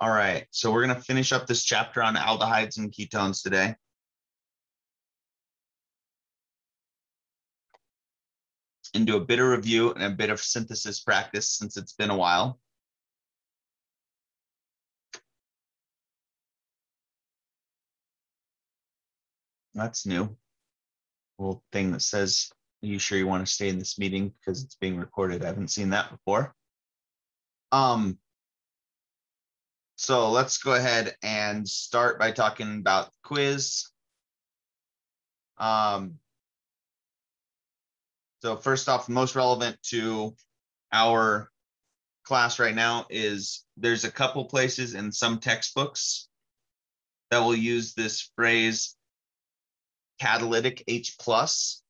All right, so we're gonna finish up this chapter on aldehydes and ketones today. And do a bit of review and a bit of synthesis practice since it's been a while. That's new. Little thing that says, are you sure you want to stay in this meeting because it's being recorded? I haven't seen that before. Um, so let's go ahead and start by talking about quiz. Um, so first off, most relevant to our class right now is there's a couple places in some textbooks that will use this phrase catalytic H plus.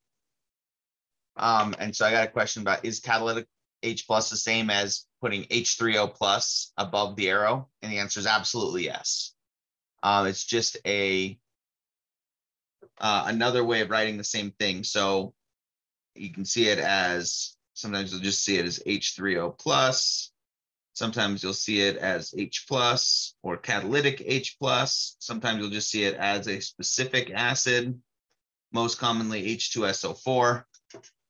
Um, and so I got a question about is catalytic H plus the same as putting H3O plus above the arrow? And the answer is absolutely yes. Um, it's just a uh, another way of writing the same thing. So you can see it as sometimes you'll just see it as H3O plus. Sometimes you'll see it as H plus or catalytic H plus. Sometimes you'll just see it as a specific acid most commonly H2SO4,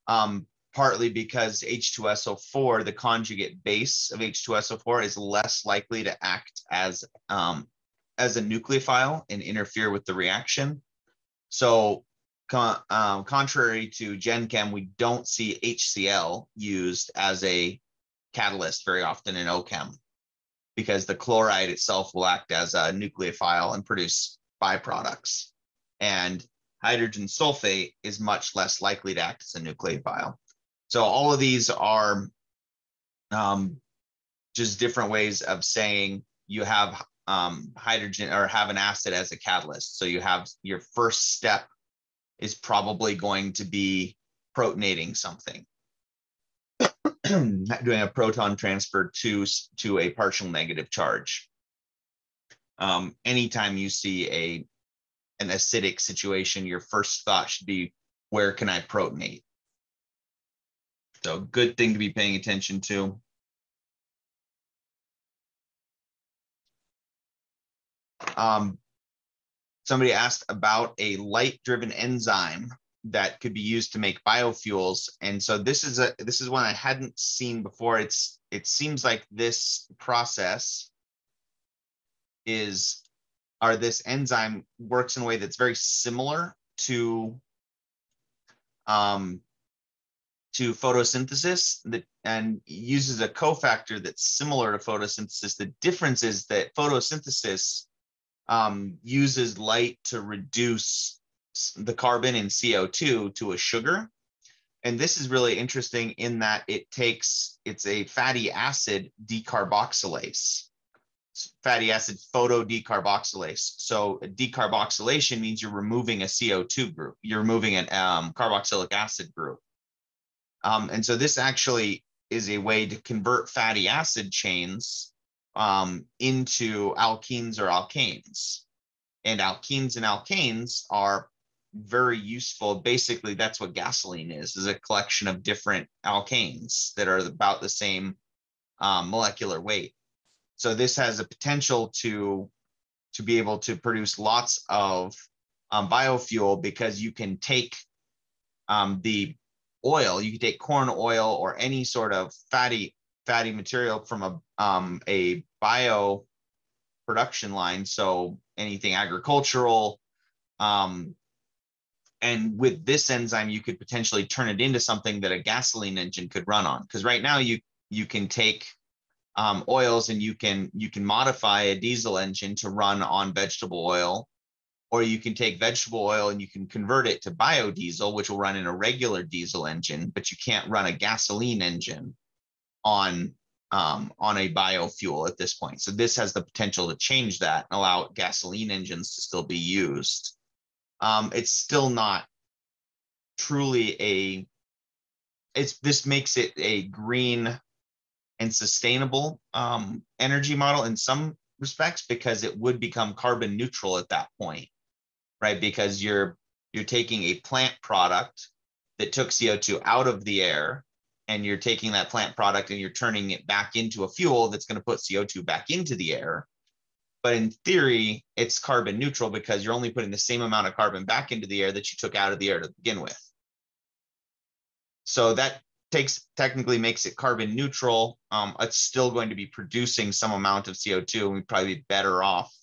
um, partly because H2SO4, the conjugate base of H2SO4, is less likely to act as, um, as a nucleophile and interfere with the reaction. So con um, contrary to GenChem, we don't see HCl used as a catalyst very often in OChem because the chloride itself will act as a nucleophile and produce byproducts. And hydrogen sulfate is much less likely to act as a nucleophile. So all of these are um, just different ways of saying you have um, hydrogen or have an acid as a catalyst. So you have your first step is probably going to be protonating something, doing a proton transfer to, to a partial negative charge. Um, anytime you see a an acidic situation, your first thought should be, where can I protonate? So good thing to be paying attention to. Um, somebody asked about a light-driven enzyme that could be used to make biofuels, and so this is a this is one I hadn't seen before. It's it seems like this process is or this enzyme works in a way that's very similar to um, to photosynthesis that and uses a cofactor that's similar to photosynthesis. The difference is that photosynthesis um, uses light to reduce the carbon in CO2 to a sugar. And this is really interesting in that it takes, it's a fatty acid decarboxylase fatty acid photodecarboxylase. So decarboxylation means you're removing a CO2 group. You're removing an um, carboxylic acid group. Um, and so this actually is a way to convert fatty acid chains um, into alkenes or alkanes. And alkenes and alkanes are very useful. Basically, that's what gasoline is, is a collection of different alkanes that are about the same um, molecular weight. So this has a potential to, to be able to produce lots of um, biofuel because you can take um, the oil, you can take corn oil or any sort of fatty fatty material from a um, a bio production line. So anything agricultural, um, and with this enzyme, you could potentially turn it into something that a gasoline engine could run on. Because right now you you can take um, oils and you can you can modify a diesel engine to run on vegetable oil or you can take vegetable oil and you can convert it to biodiesel which will run in a regular diesel engine but you can't run a gasoline engine on um, on a biofuel at this point. So this has the potential to change that and allow gasoline engines to still be used. Um, it's still not truly a it's this makes it a green and sustainable um, energy model in some respects because it would become carbon neutral at that point, right? Because you're you're taking a plant product that took CO2 out of the air and you're taking that plant product and you're turning it back into a fuel that's going to put CO2 back into the air. but in theory, it's carbon neutral because you're only putting the same amount of carbon back into the air that you took out of the air to begin with. So that takes technically makes it carbon neutral. Um, it's still going to be producing some amount of CO2, and we'd probably be better off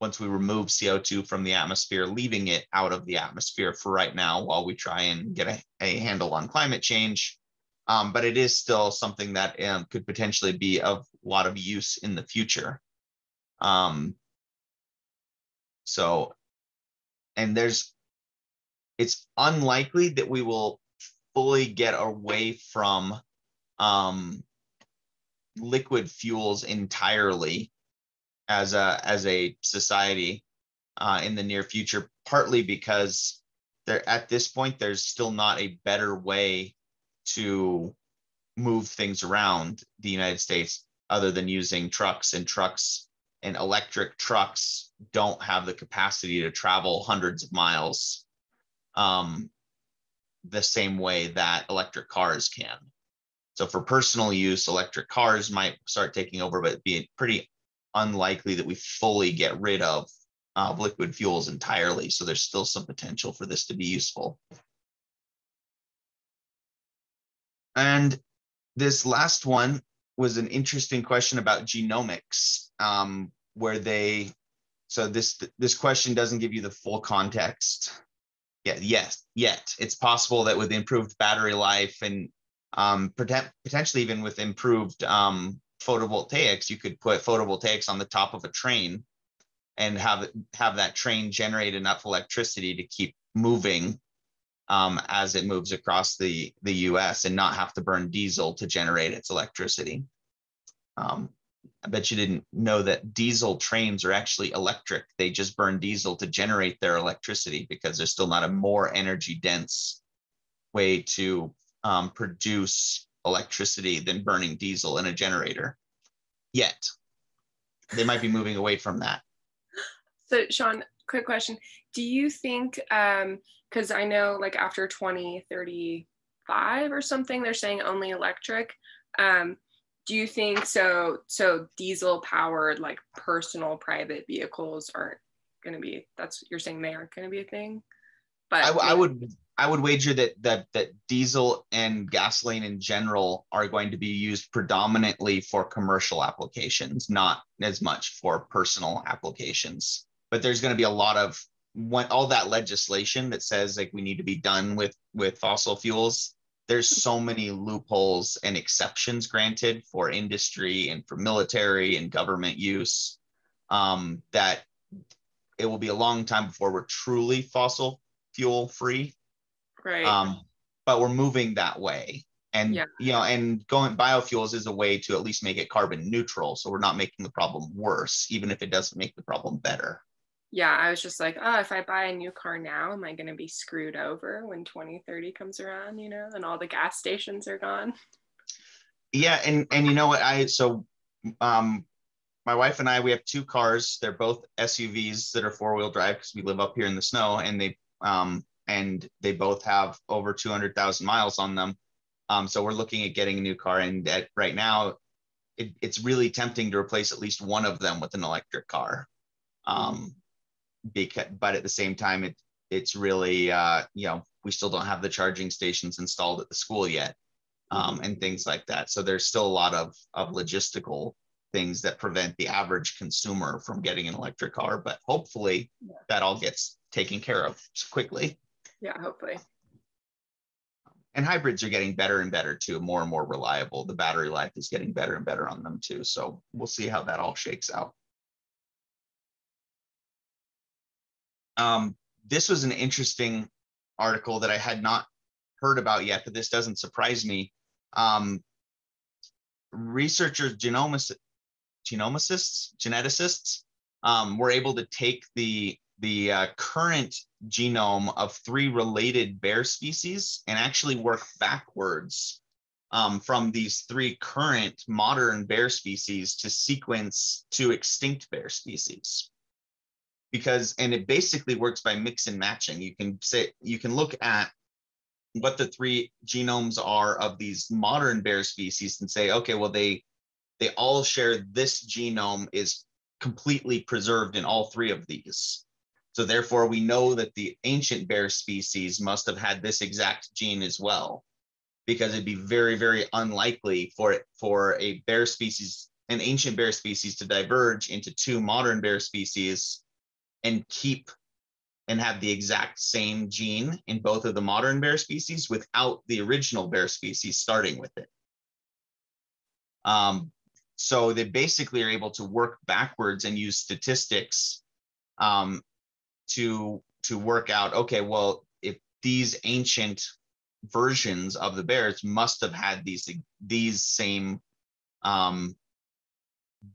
once we remove CO2 from the atmosphere, leaving it out of the atmosphere for right now while we try and get a, a handle on climate change. Um, but it is still something that um, could potentially be of a lot of use in the future. Um, so, and there's, it's unlikely that we will fully get away from um, liquid fuels entirely as a as a society uh, in the near future, partly because there at this point there's still not a better way to move things around the United States other than using trucks and trucks and electric trucks don't have the capacity to travel hundreds of miles um, the same way that electric cars can. So for personal use, electric cars might start taking over, but be pretty unlikely that we fully get rid of uh, liquid fuels entirely. So there's still some potential for this to be useful. And this last one was an interesting question about genomics, um, where they, so this this question doesn't give you the full context. Yeah, yes, yet it's possible that with improved battery life and um, potentially even with improved um, photovoltaics, you could put photovoltaics on the top of a train and have have that train generate enough electricity to keep moving um, as it moves across the the U.S. and not have to burn diesel to generate its electricity. Um, I bet you didn't know that diesel trains are actually electric. They just burn diesel to generate their electricity because there's still not a more energy dense way to um, produce electricity than burning diesel in a generator yet. They might be moving away from that. So, Sean, quick question. Do you think, because um, I know like after 2035 or something, they're saying only electric. Um, do you think so? So, diesel powered like personal private vehicles aren't going to be, that's, you're saying they aren't going to be a thing? But I, I would I would wager that that that diesel and gasoline in general are going to be used predominantly for commercial applications, not as much for personal applications. But there's going to be a lot of when, all that legislation that says like we need to be done with with fossil fuels. There's so many loopholes and exceptions granted for industry and for military and government use um, that it will be a long time before we're truly fossil fuel free Right. Um, but we're moving that way. And yeah. you know, and going biofuels is a way to at least make it carbon neutral. So we're not making the problem worse, even if it doesn't make the problem better. Yeah, I was just like, oh, if I buy a new car now, am I going to be screwed over when 2030 comes around, you know, and all the gas stations are gone? Yeah, and and you know what I so um my wife and I we have two cars. They're both SUVs that are four-wheel drive because we live up here in the snow and they um and they both have over 200,000 miles on them. Um, so we're looking at getting a new car, and at, right now, it, it's really tempting to replace at least one of them with an electric car. Um, because, but at the same time, it it's really uh, you know we still don't have the charging stations installed at the school yet, um, and things like that. So there's still a lot of of logistical things that prevent the average consumer from getting an electric car. But hopefully, that all gets taken care of quickly yeah, hopefully. And hybrids are getting better and better too, more and more reliable. The battery life is getting better and better on them too. So we'll see how that all shakes out. Um, this was an interesting article that I had not heard about yet, but this doesn't surprise me. Um, researchers, genomicists, genomicists, geneticists, um, were able to take the the uh, current genome of three related bear species and actually work backwards um, from these three current modern bear species to sequence two extinct bear species. Because, and it basically works by mix and matching. You can say, you can look at what the three genomes are of these modern bear species and say, okay, well, they, they all share this genome is completely preserved in all three of these. So therefore, we know that the ancient bear species must have had this exact gene as well, because it'd be very, very unlikely for it for a bear species, an ancient bear species, to diverge into two modern bear species and keep and have the exact same gene in both of the modern bear species without the original bear species starting with it. Um, so they basically are able to work backwards and use statistics um, to to work out. Okay, well, if these ancient versions of the bears must have had these these same um,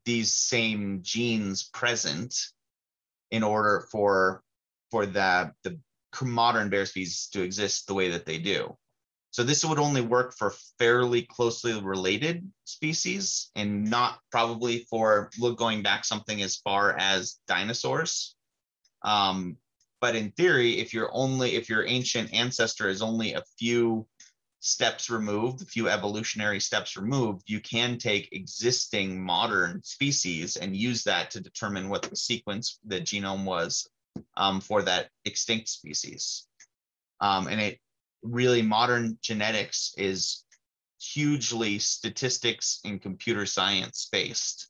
these same genes present in order for for the the modern bear species to exist the way that they do. So this would only work for fairly closely related species and not probably for look going back something as far as dinosaurs. Um, but in theory, if you're only if your ancient ancestor is only a few steps removed, a few evolutionary steps removed, you can take existing modern species and use that to determine what the sequence, the genome was um, for that extinct species. Um, and it really modern genetics is hugely statistics and computer science based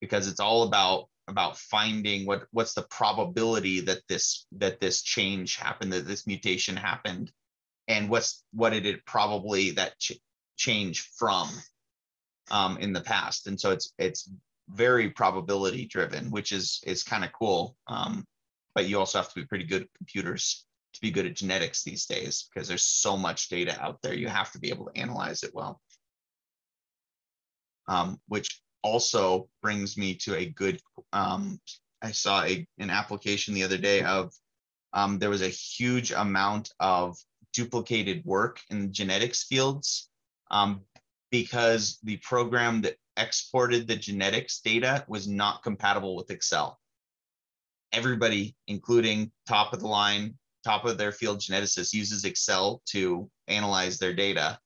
because it's all about about finding what what's the probability that this that this change happened that this mutation happened and what's what did it probably that ch- change from um, in the past and so it's it's very probability driven which is is kind of cool um, but you also have to be pretty good at computers to be good at genetics these days because there's so much data out there. You have to be able to analyze it well. Um, which also brings me to a good, um, I saw a, an application the other day of um, there was a huge amount of duplicated work in genetics fields um, because the program that exported the genetics data was not compatible with Excel. Everybody, including top of the line top of their field geneticists uses Excel to analyze their data.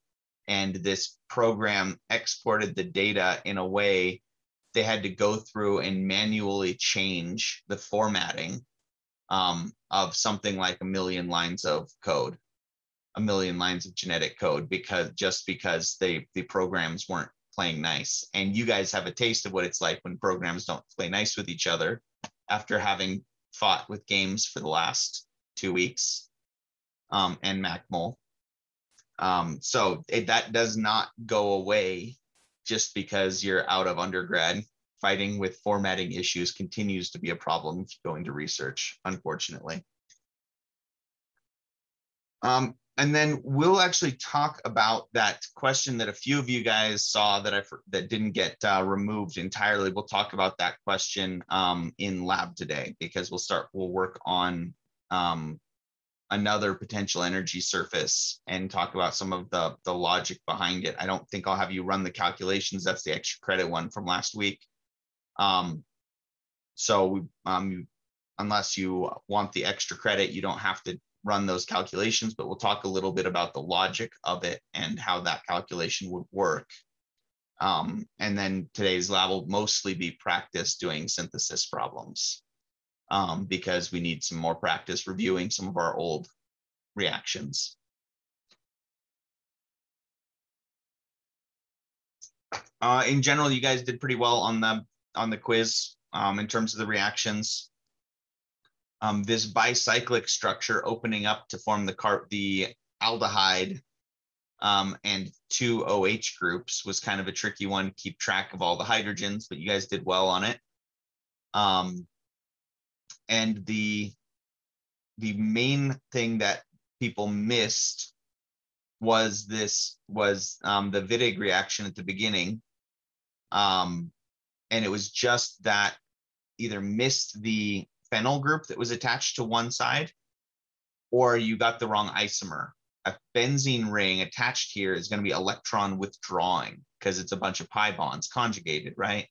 And this program exported the data in a way they had to go through and manually change the formatting um, of something like a million lines of code, a million lines of genetic code, because just because they the programs weren't playing nice. And you guys have a taste of what it's like when programs don't play nice with each other after having fought with GAMESS for the last two weeks um, and MacMol. Um, so it, that does not go away just because you're out of undergrad. Fighting with formatting issues continues to be a problem if you go into research, unfortunately. Um, and then we'll actually talk about that question that a few of you guys saw that I that didn't get uh, removed entirely. We'll talk about that question um, in lab today because we'll start. We'll work on um, another potential energy surface and talk about some of the, the logic behind it. I don't think I'll have you run the calculations. That's the extra credit one from last week. Um, so um, unless you want the extra credit, you don't have to run those calculations, but we'll talk a little bit about the logic of it and how that calculation would work. Um, and then today's lab will mostly be practice doing synthesis problems um, because we need some more practice reviewing some of our old reactions. Uh, in general, you guys did pretty well on the on the quiz um, in terms of the reactions. Um, this bicyclic structure opening up to form the car the aldehyde um, and two OH groups was kind of a tricky one to keep track of all the hydrogens, but you guys did well on it. Um, and the the main thing that people missed was this was um, the Wittig reaction at the beginning. Um, and it was just that either missed the phenyl group that was attached to one side or you got the wrong isomer. A benzene ring attached here is going to be electron withdrawing because it's a bunch of pi bonds conjugated, right?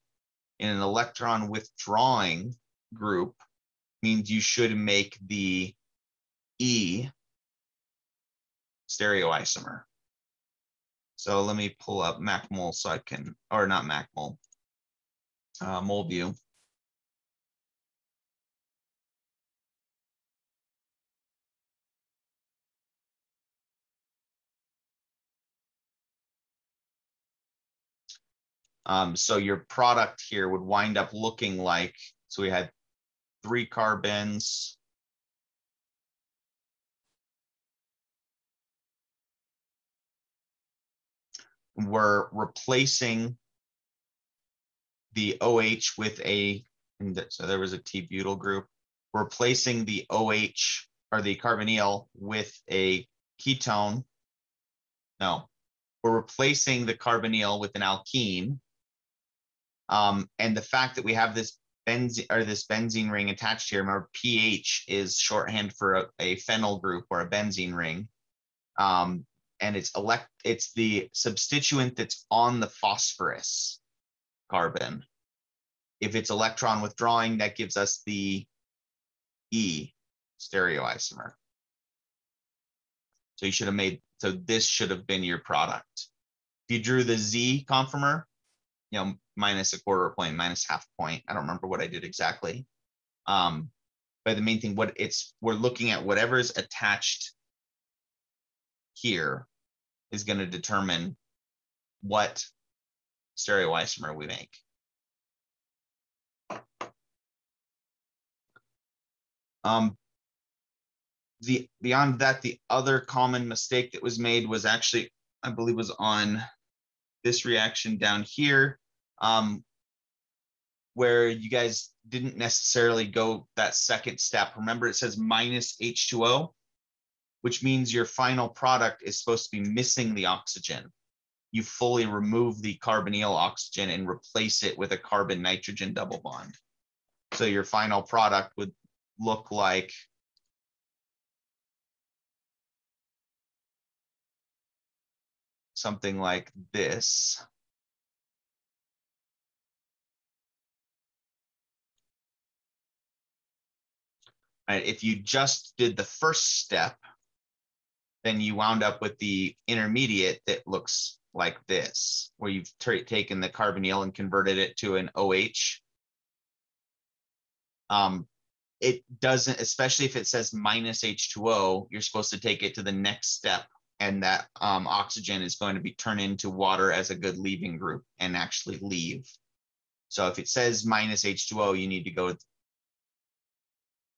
In an electron withdrawing group, means you should make the E stereoisomer. So let me pull up MacMol so I can, or not MacMol, uh, MolView. Um, so your product here would wind up looking like, so we had three carbons. We're replacing the OH with a, so there was a T-butyl group, replacing the OH or the carbonyl with a ketone. No, we're replacing the carbonyl with an alkene. Um, and the fact that we have this benzene or this benzene ring attached here, remember Ph is shorthand for a, a phenyl group or a benzene ring. Um, and it's elect it's the substituent that's on the phosphorus carbon. If it's electron withdrawing, that gives us the E stereoisomer. So you should have made, so this should have been your product. If you drew the Z conformer, you know, minus a quarter point, minus half point. I don't remember what I did exactly. Um, but the main thing, what it's, we're looking at whatever's attached here is going to determine what stereoisomer we make. Um, the beyond that, the other common mistake that was made was actually, I believe, was on this reaction down here, um, where you guys didn't necessarily go that second step. Remember, it says minus H2O, which means your final product is supposed to be missing the oxygen. You fully remove the carbonyl oxygen and replace it with a carbon nitrogen double bond. So your final product would look like something like this. Right, if you just did the first step, then you wound up with the intermediate that looks like this, where you've taken the carbonyl and converted it to an OH. Um, it doesn't, especially if it says minus H2O, you're supposed to take it to the next step and that um, oxygen is going to be turned into water as a good leaving group and actually leave. So if it says minus H2O, you need to go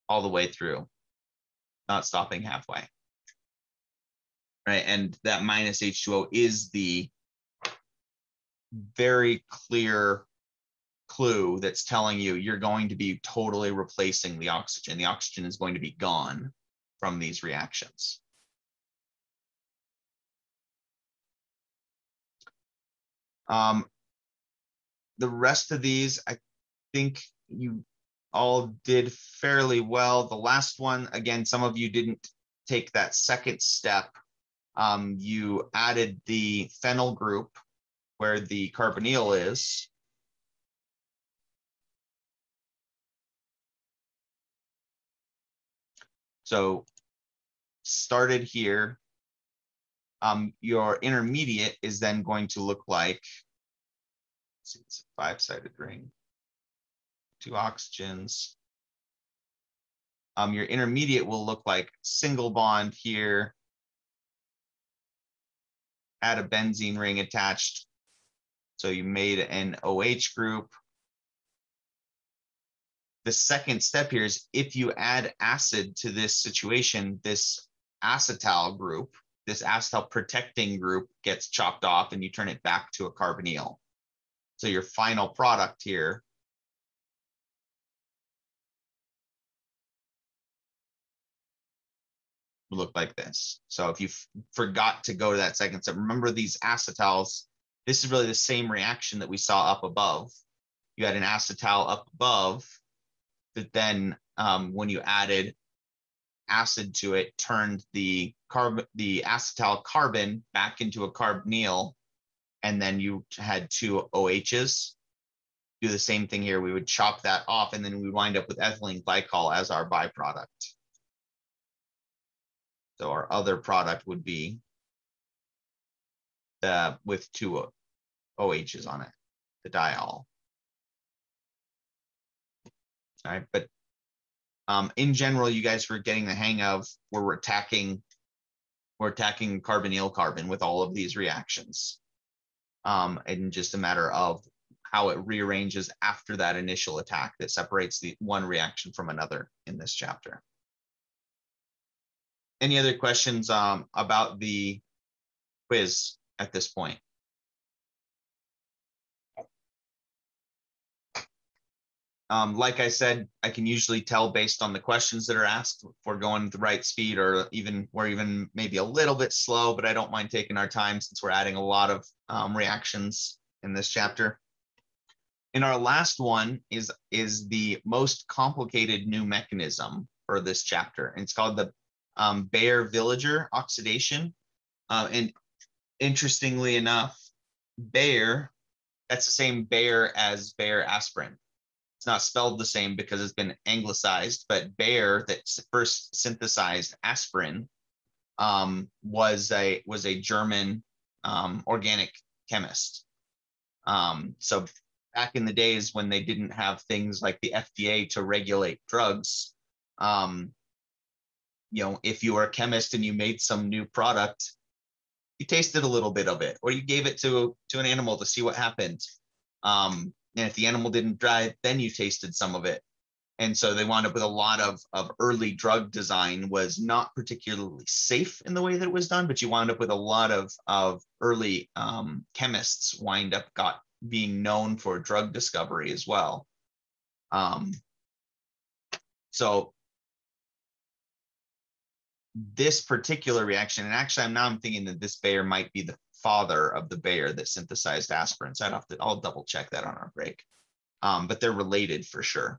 all the way through, not stopping halfway. Right, and that minus H2O is the very clear clue that's telling you you're going to be totally replacing the oxygen. The oxygen is going to be gone from these reactions. Um, the rest of these, I think you all did fairly well. The last one, again, some of you didn't take that second step. Um, you added the phenyl group where the carbonyl is. So started here, um, your intermediate is then going to look like, see, it's a five-sided ring, two oxygens. Um, your intermediate will look like single bond here, add a benzene ring attached. So you made an OH group. The second step here is if you add acid to this situation, this acetal group this acetal protecting group gets chopped off and you turn it back to a carbonyl. So your final product here look like this. So if you forgot to go to that second step, remember these acetals, this is really the same reaction that we saw up above. You had an acetal up above that then um, when you added acid to it turned the carbon the acetal carbon back into a carbonyl and then you had two OHs. Do the same thing here. We would chop that off and then we wind up with ethylene glycol as our byproduct. So our other product would be the, with two OHs on it, the diol. All right, but um, in general, you guys were getting the hang of where we're attacking, we're attacking carbonyl carbon with all of these reactions. Um, and just a matter of how it rearranges after that initial attack that separates the one reaction from another in this chapter. Any other questions um, about the quiz at this point? Um, like I said, I can usually tell based on the questions that are asked if we're going the right speed or even we're even maybe a little bit slow, but I don't mind taking our time since we're adding a lot of um, reactions in this chapter. And our last one is, is the most complicated new mechanism for this chapter. And it's called the um, Baeyer-Villiger oxidation. Uh, and interestingly enough, Bayer, that's the same Bayer as Bayer aspirin it's not spelled the same because it's been anglicized, but Bayer that first synthesized aspirin um, was a was a German um, organic chemist. Um, so back in the days when they didn't have things like the FDA to regulate drugs, um, you know, if you were a chemist and you made some new product, you tasted a little bit of it, or you gave it to to an animal to see what happened. Um, and if the animal didn't die, then you tasted some of it. And so they wound up with a lot of, of early drug design was not particularly safe in the way that it was done, but you wound up with a lot of, of early um, chemists wind up got being known for drug discovery as well. Um, so this particular reaction, and actually I'm now I'm thinking that this Bayer might be the father of the Bayer that synthesized aspirin. So I'd have to, I'll double check that on our break. Um, but they're related for sure.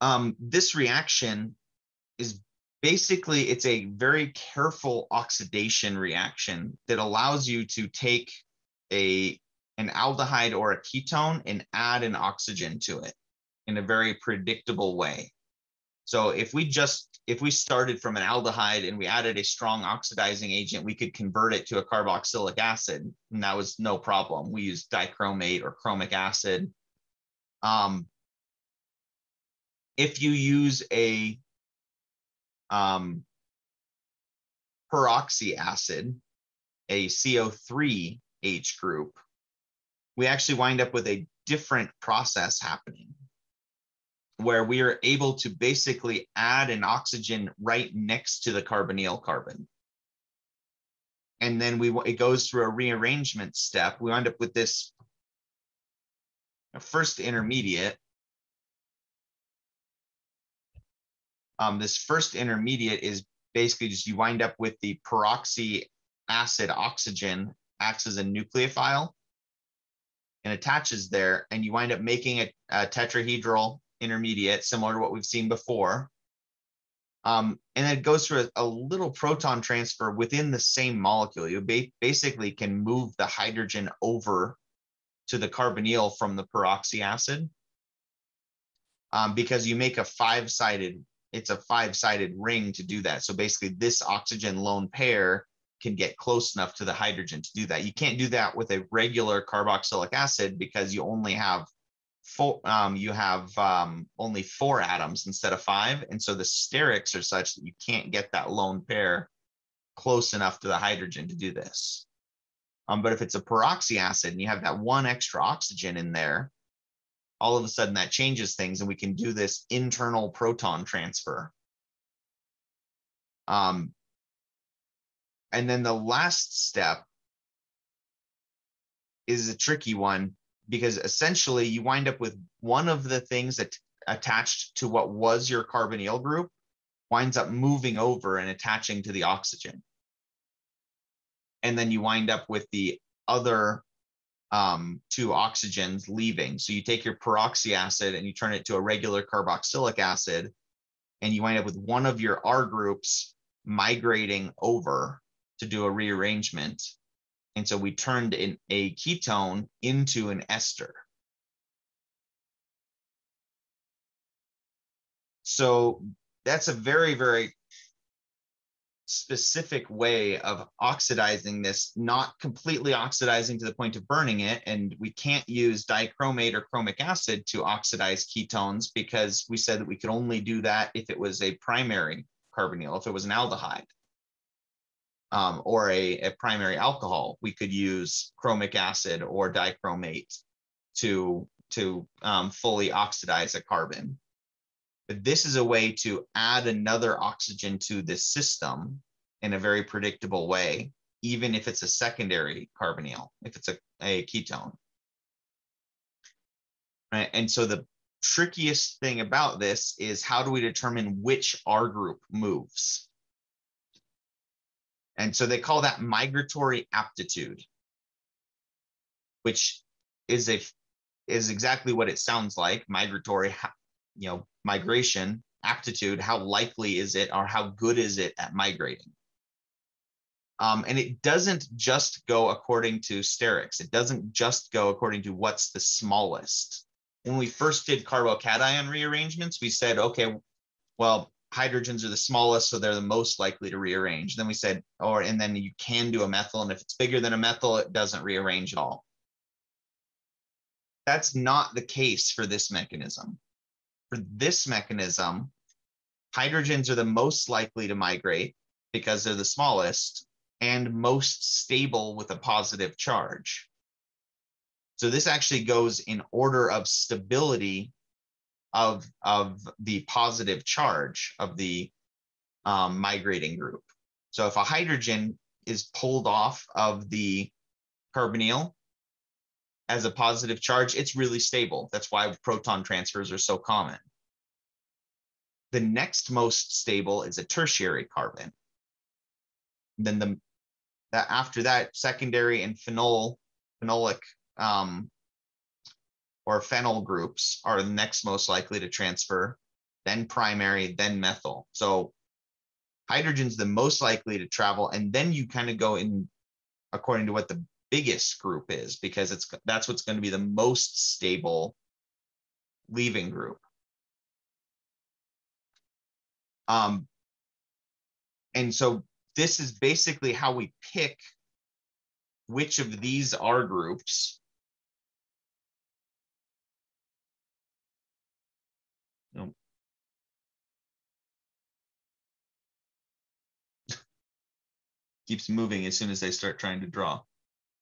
Um, this reaction is basically, it's a very careful oxidation reaction that allows you to take a, an aldehyde or a ketone and add an oxygen to it in a very predictable way. So if we just, if we started from an aldehyde and we added a strong oxidizing agent, we could convert it to a carboxylic acid, and that was no problem. We used dichromate or chromic acid. Um, if you use a um, peroxy acid, a CO3 H group, we actually wind up with a different process happening where we are able to basically add an oxygen right next to the carbonyl carbon. And then we it goes through a rearrangement step. We wind up with this first intermediate. Um, this first intermediate is basically just you wind up with the peroxy acid oxygen acts as a nucleophile and attaches there, and you wind up making a, a tetrahedral intermediate, similar to what we've seen before. Um, and it goes through a, a, little proton transfer within the same molecule. You ba basically can move the hydrogen over to the carbonyl from the peroxy acid um, because you make a five-sided, it's a five-sided ring to do that. So basically this oxygen lone pair can get close enough to the hydrogen to do that. You can't do that with a regular carboxylic acid because you only have four, um, you have um, only four atoms instead of five. And so the sterics are such that you can't get that lone pair close enough to the hydrogen to do this. Um, but if it's a peroxy acid and you have that one extra oxygen in there, all of a sudden that changes things and we can do this internal proton transfer. Um, and then the last step is a tricky one because essentially you wind up with one of the things that attached to what was your carbonyl group winds up moving over and attaching to the oxygen. And then you wind up with the other um, two oxygens leaving. So you take your peroxy acid and you turn it to a regular carboxylic acid, and you wind up with one of your R groups migrating over to do a rearrangement and so we turned in a ketone into an ester. So that's a very, very specific way of oxidizing this, not completely oxidizing to the point of burning it. And we can't use dichromate or chromic acid to oxidize ketones because we said that we could only do that if it was a primary carbonyl, if it was an aldehyde um, or a, a, primary alcohol, we could use chromic acid or dichromate to to um, fully oxidize a carbon. But this is a way to add another oxygen to this system in a very predictable way, even if it's a secondary carbonyl, if it's a, a ketone. Right? And so the trickiest thing about this is how do we determine which R group moves? And so they call that migratory aptitude, which is a is exactly what it sounds like, migratory, you know, migration, aptitude, how likely is it or how good is it at migrating? Um, and it doesn't just go according to sterics. It doesn't just go according to what's the smallest. When we first did carbocation rearrangements, we said, okay, well, hydrogens are the smallest, so they're the most likely to rearrange. Then we said, or, and then you can do a methyl, and if it's bigger than a methyl, it doesn't rearrange at all. That's not the case for this mechanism. For this mechanism, hydrogens are the most likely to migrate because they're the smallest and most stable with a positive charge. So this actually goes in order of stability of, of the positive charge of the um, migrating group. So if a hydrogen is pulled off of the carbonyl as a positive charge, it's really stable. That's why proton transfers are so common. The next most stable is a tertiary carbon. Then the after that, secondary and phenol, phenolic um, or phenyl groups are the next most likely to transfer, then primary, then methyl. So hydrogen's the most likely to travel, and then you kind of go in according to what the biggest group is, because it's that's what's going to be the most stable leaving group. Um, and so this is basically how we pick which of these R groups keeps moving as soon as they start trying to draw.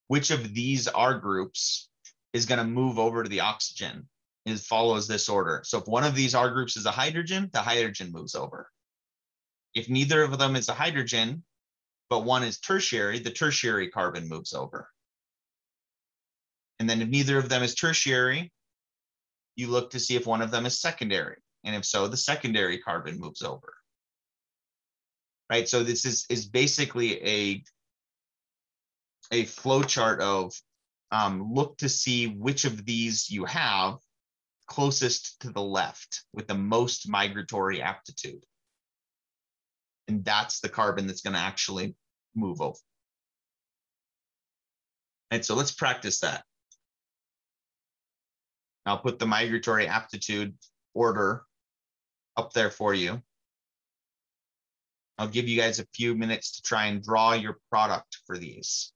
Which of these R groups is going to move over to the oxygen? It follows this order. So if one of these R groups is a hydrogen, the hydrogen moves over. If neither of them is a hydrogen, but one is tertiary, the tertiary carbon moves over. And then if neither of them is tertiary, you look to see if one of them is secondary. And if so, the secondary carbon moves over right? So this is is basically a a flow chart of um, look to see which of these you have closest to the left with the most migratory aptitude. And that's the carbon that's going to actually move over. And so let's practice that. I'll put the migratory aptitude order up there for you. I'll give you guys a few minutes to try and draw your product for these.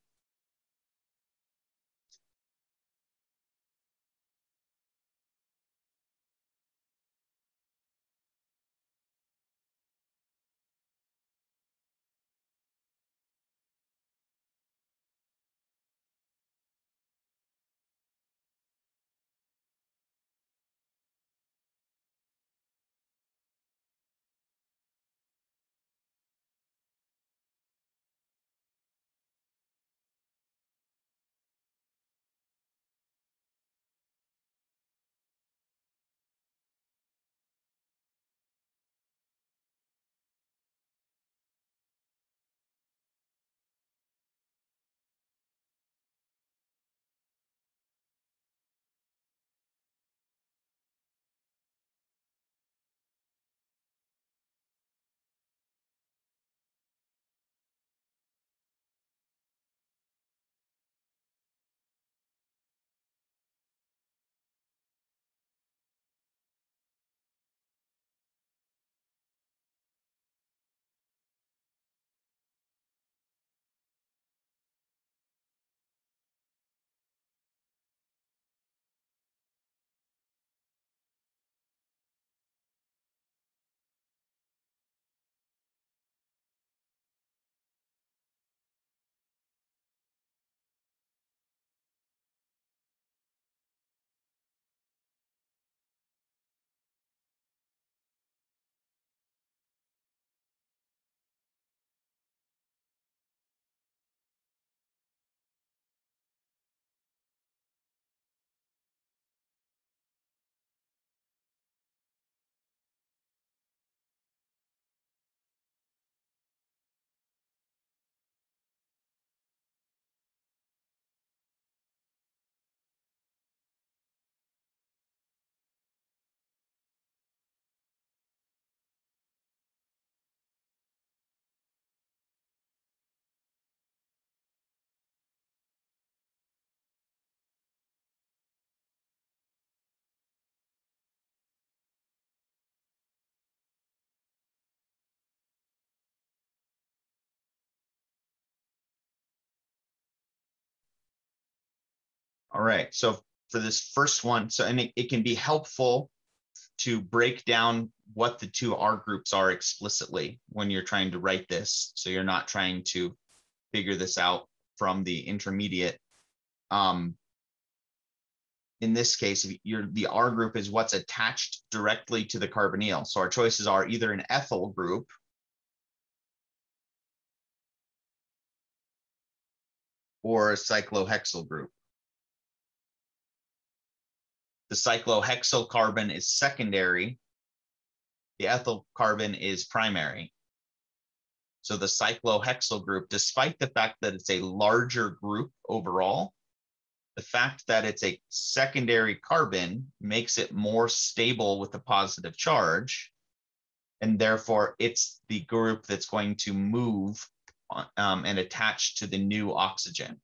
All right, so for this first one, so and it, it can be helpful to break down what the two R groups are explicitly when you're trying to write this. So you're not trying to figure this out from the intermediate. Um, in this case, you're, the R group is what's attached directly to the carbonyl. So our choices are either an ethyl group or a cyclohexyl group. The cyclohexyl carbon is secondary. The ethyl carbon is primary. So the cyclohexyl group, despite the fact that it's a larger group overall, the fact that it's a secondary carbon makes it more stable with a positive charge. And therefore, it's the group that's going to move um, and attach to the new oxygen.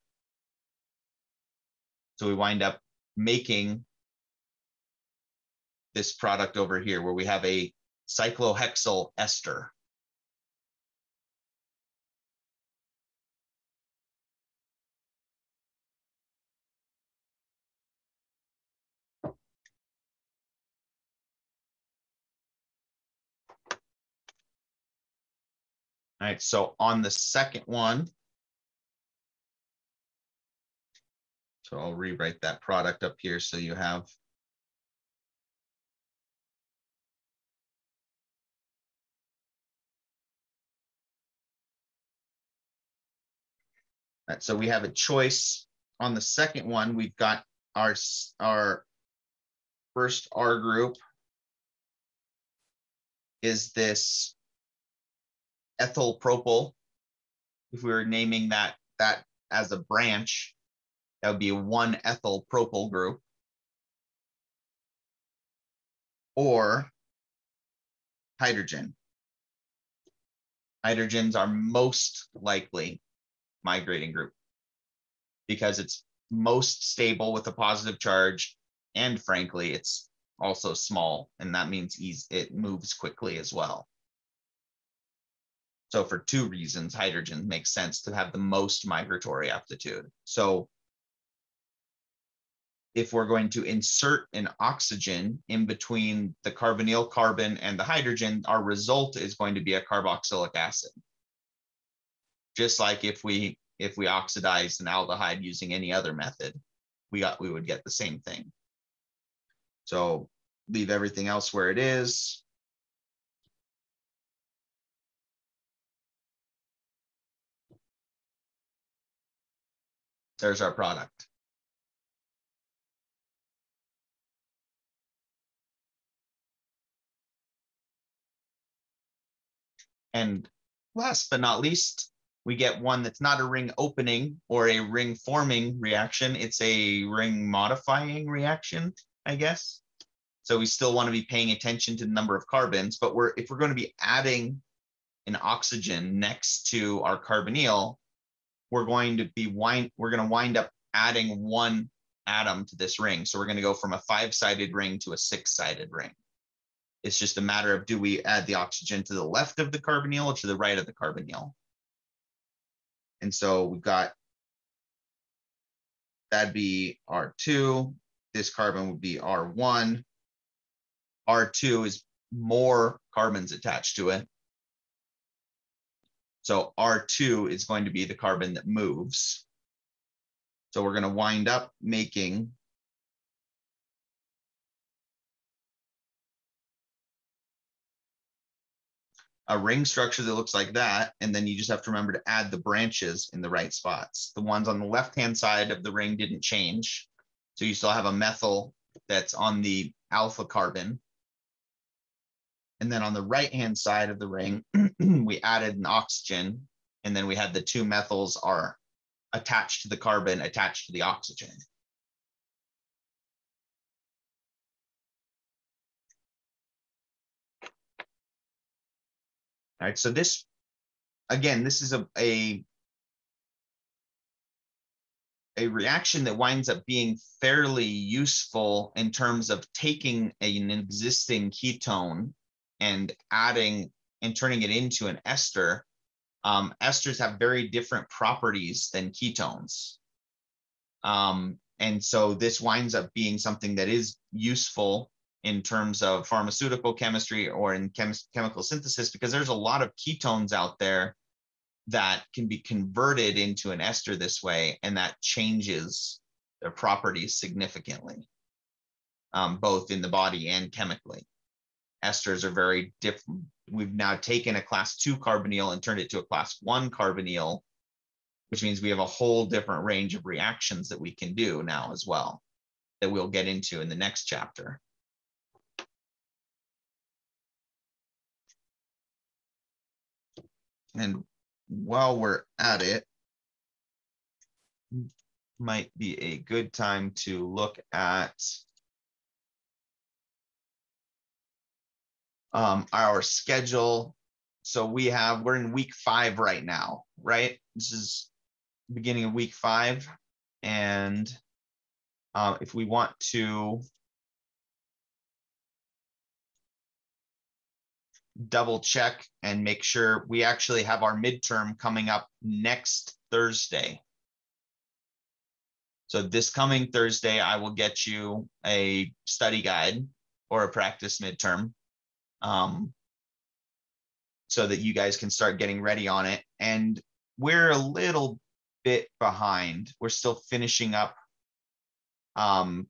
So we wind up making this product over here where we have a cyclohexyl ester. All right, so on the second one, so I'll rewrite that product up here so you have Right, so we have a choice on the second one. We've got our, our first R group is this ethyl propyl. If we were naming that, that as a branch, that would be one ethyl propyl group. Or hydrogen. Hydrogens are most likely migrating group because it's most stable with a positive charge. And frankly, it's also small, and that means it moves quickly as well. So for two reasons, hydrogen makes sense to have the most migratory aptitude. So if we're going to insert an oxygen in between the carbonyl carbon and the hydrogen, our result is going to be a carboxylic acid just like if we if we oxidize an aldehyde using any other method, we got we would get the same thing. So leave everything else where it is. There's our product. And last but not least, we get one that's not a ring opening or a ring forming reaction. It's a ring modifying reaction, I guess. So we still want to be paying attention to the number of carbons, but we're if we're going to be adding an oxygen next to our carbonyl, we're going to be wind we're going to wind up adding one atom to this ring. So we're going to go from a five-sided ring to a six-sided ring. It's just a matter of do we add the oxygen to the left of the carbonyl or to the right of the carbonyl? And so we've got, that'd be R2. This carbon would be R1. R2 is more carbons attached to it. So R2 is going to be the carbon that moves. So we're going to wind up making a ring structure that looks like that. And then you just have to remember to add the branches in the right spots. The ones on the left-hand side of the ring didn't change. So you still have a methyl that's on the alpha carbon. And then on the right-hand side of the ring, we added an oxygen. And then we had the two methyls are attached to the carbon, attached to the oxygen. Right? So this, again, this is a, a, a reaction that winds up being fairly useful in terms of taking an existing ketone and adding and turning it into an ester. Um, esters have very different properties than ketones. Um, and so this winds up being something that is useful in terms of pharmaceutical chemistry or in chem chemical synthesis because there's a lot of ketones out there that can be converted into an ester this way and that changes their properties significantly um, both in the body and chemically. Esters are very different we've now taken a class two carbonyl and turned it to a class one carbonyl which means we have a whole different range of reactions that we can do now as well that we'll get into in the next chapter And while we're at it, might be a good time to look at um, our schedule. So we have, we're in week five right now, right? This is beginning of week five. And uh, if we want to double check and make sure we actually have our midterm coming up next Thursday. So this coming Thursday, I will get you a study guide or a practice midterm um, so that you guys can start getting ready on it. And we're a little bit behind. We're still finishing up um,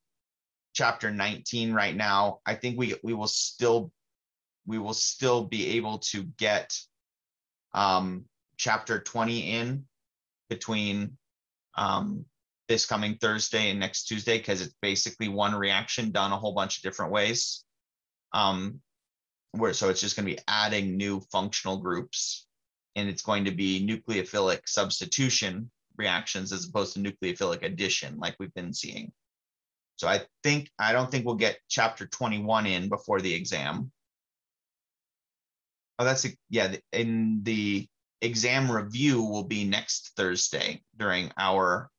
chapter 19 right now. I think we we will still we will still be able to get um, chapter 20 in between um, this coming Thursday and next Tuesday because it's basically one reaction done a whole bunch of different ways. Um, where so it's just going to be adding new functional groups, and it's going to be nucleophilic substitution reactions as opposed to nucleophilic addition like we've been seeing. So I think I don't think we'll get chapter 21 in before the exam. Oh, that's a, yeah. In the exam review will be next Thursday during our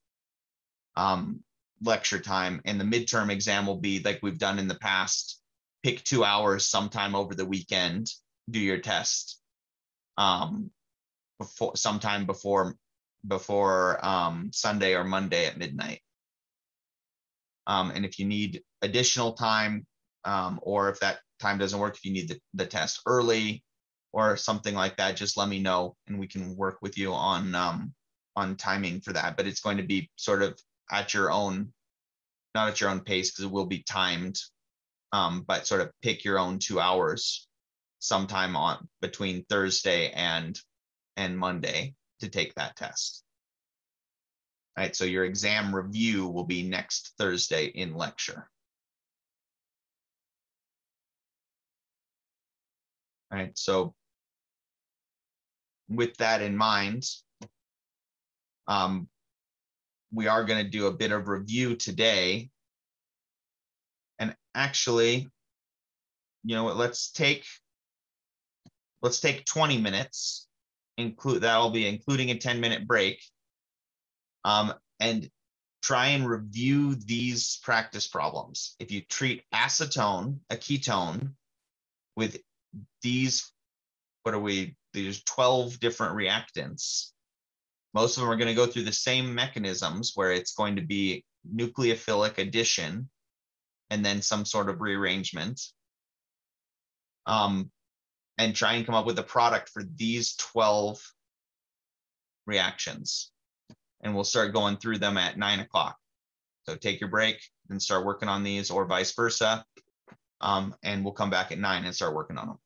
um, lecture time, and the midterm exam will be like we've done in the past. Pick two hours sometime over the weekend. Do your test. Um, before sometime before before um, Sunday or Monday at midnight. Um, and if you need additional time, um, or if that time doesn't work, if you need the, the test early, or something like that, just let me know and we can work with you on um, on timing for that. But it's going to be sort of at your own, not at your own pace because it will be timed, um, but sort of pick your own two hours sometime on between Thursday and and Monday to take that test. All right, so your exam review will be next Thursday in lecture. All right, so with that in mind, um, we are going to do a bit of review today. And actually, you know what, let's take let's take 20 minutes, include that'll be including a 10 minute break. Um, and try and review these practice problems. If you treat acetone, a ketone, with these, what are we, there's 12 different reactants. Most of them are going to go through the same mechanisms where it's going to be nucleophilic addition and then some sort of rearrangement. Um, and try and come up with a product for these 12 reactions. And we'll start going through them at nine o'clock. So take your break and start working on these or vice versa. Um, and we'll come back at nine and start working on them.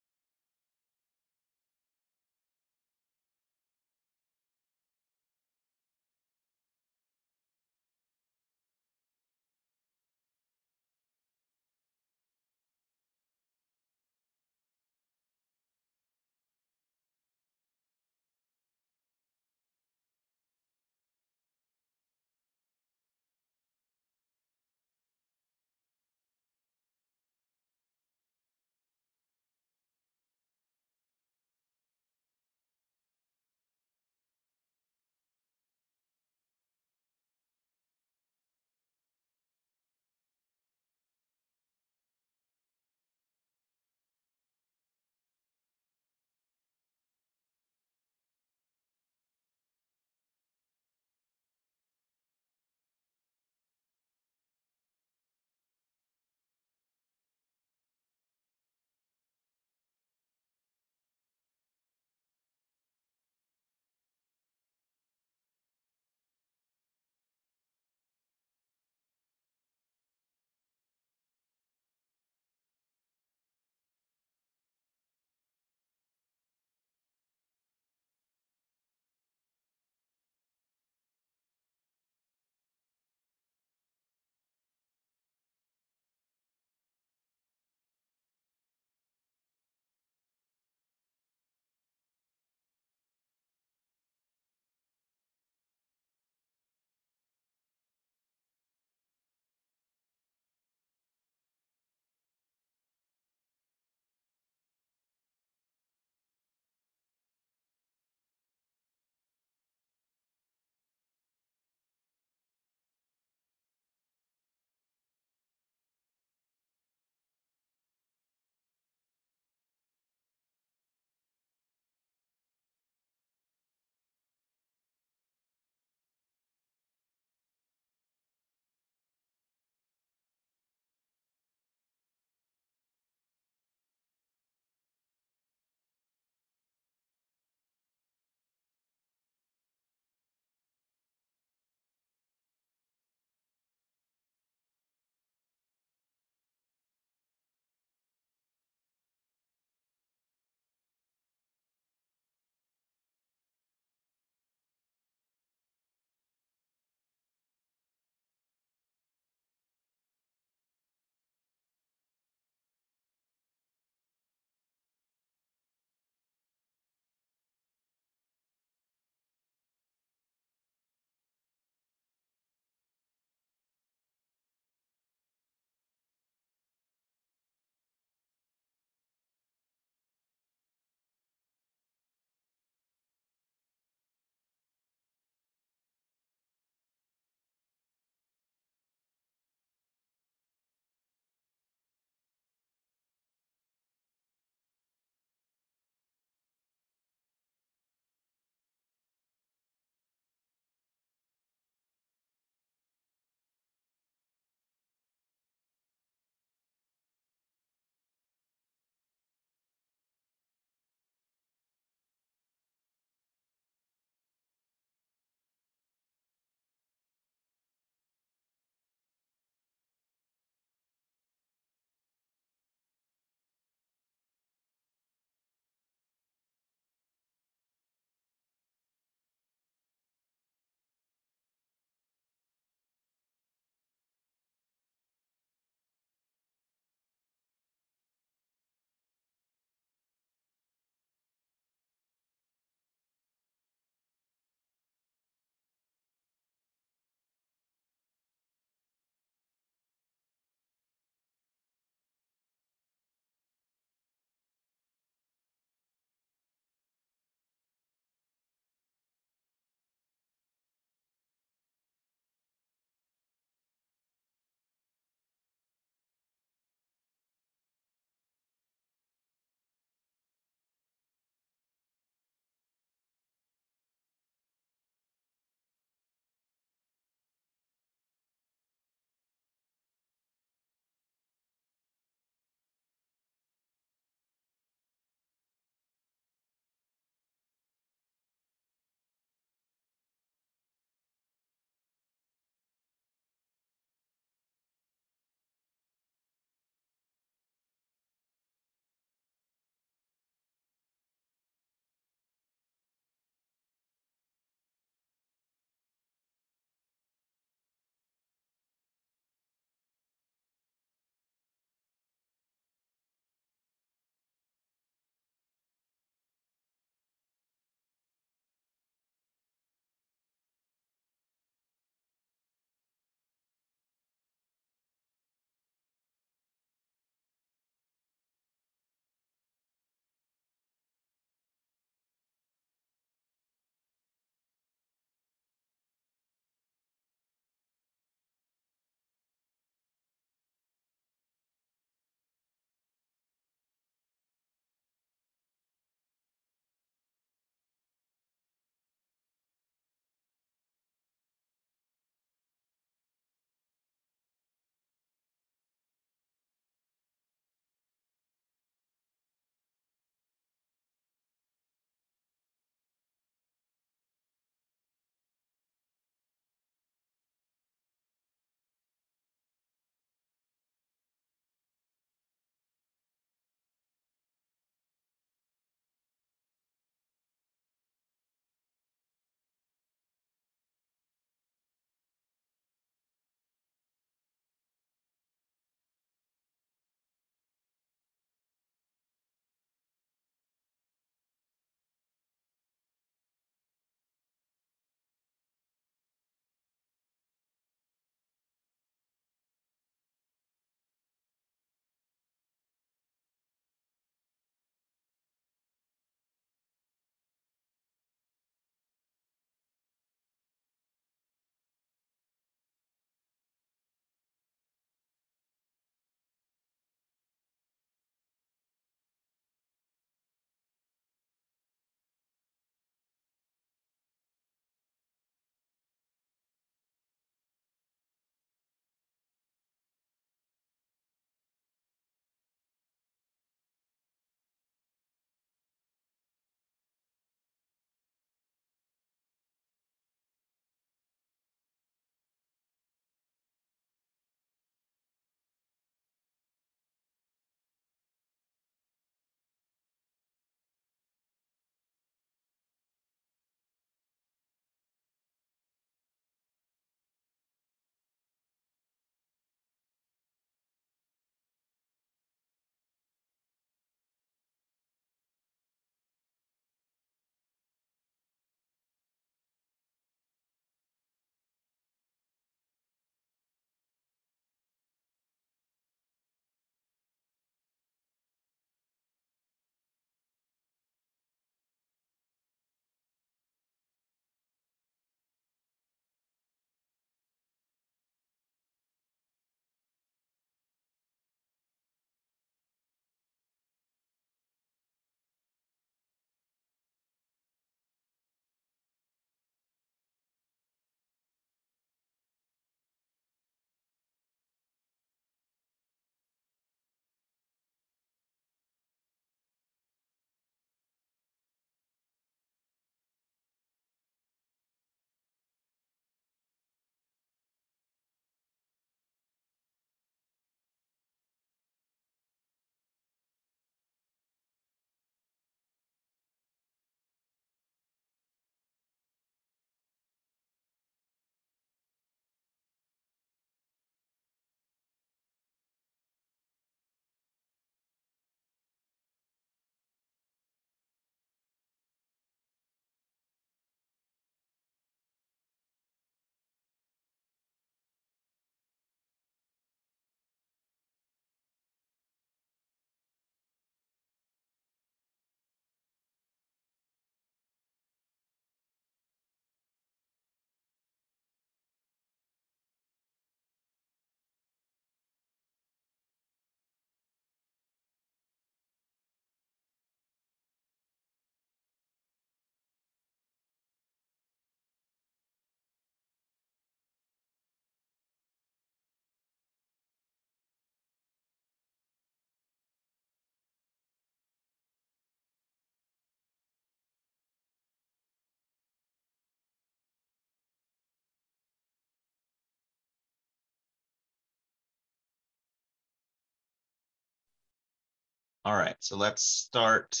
All right, so let's start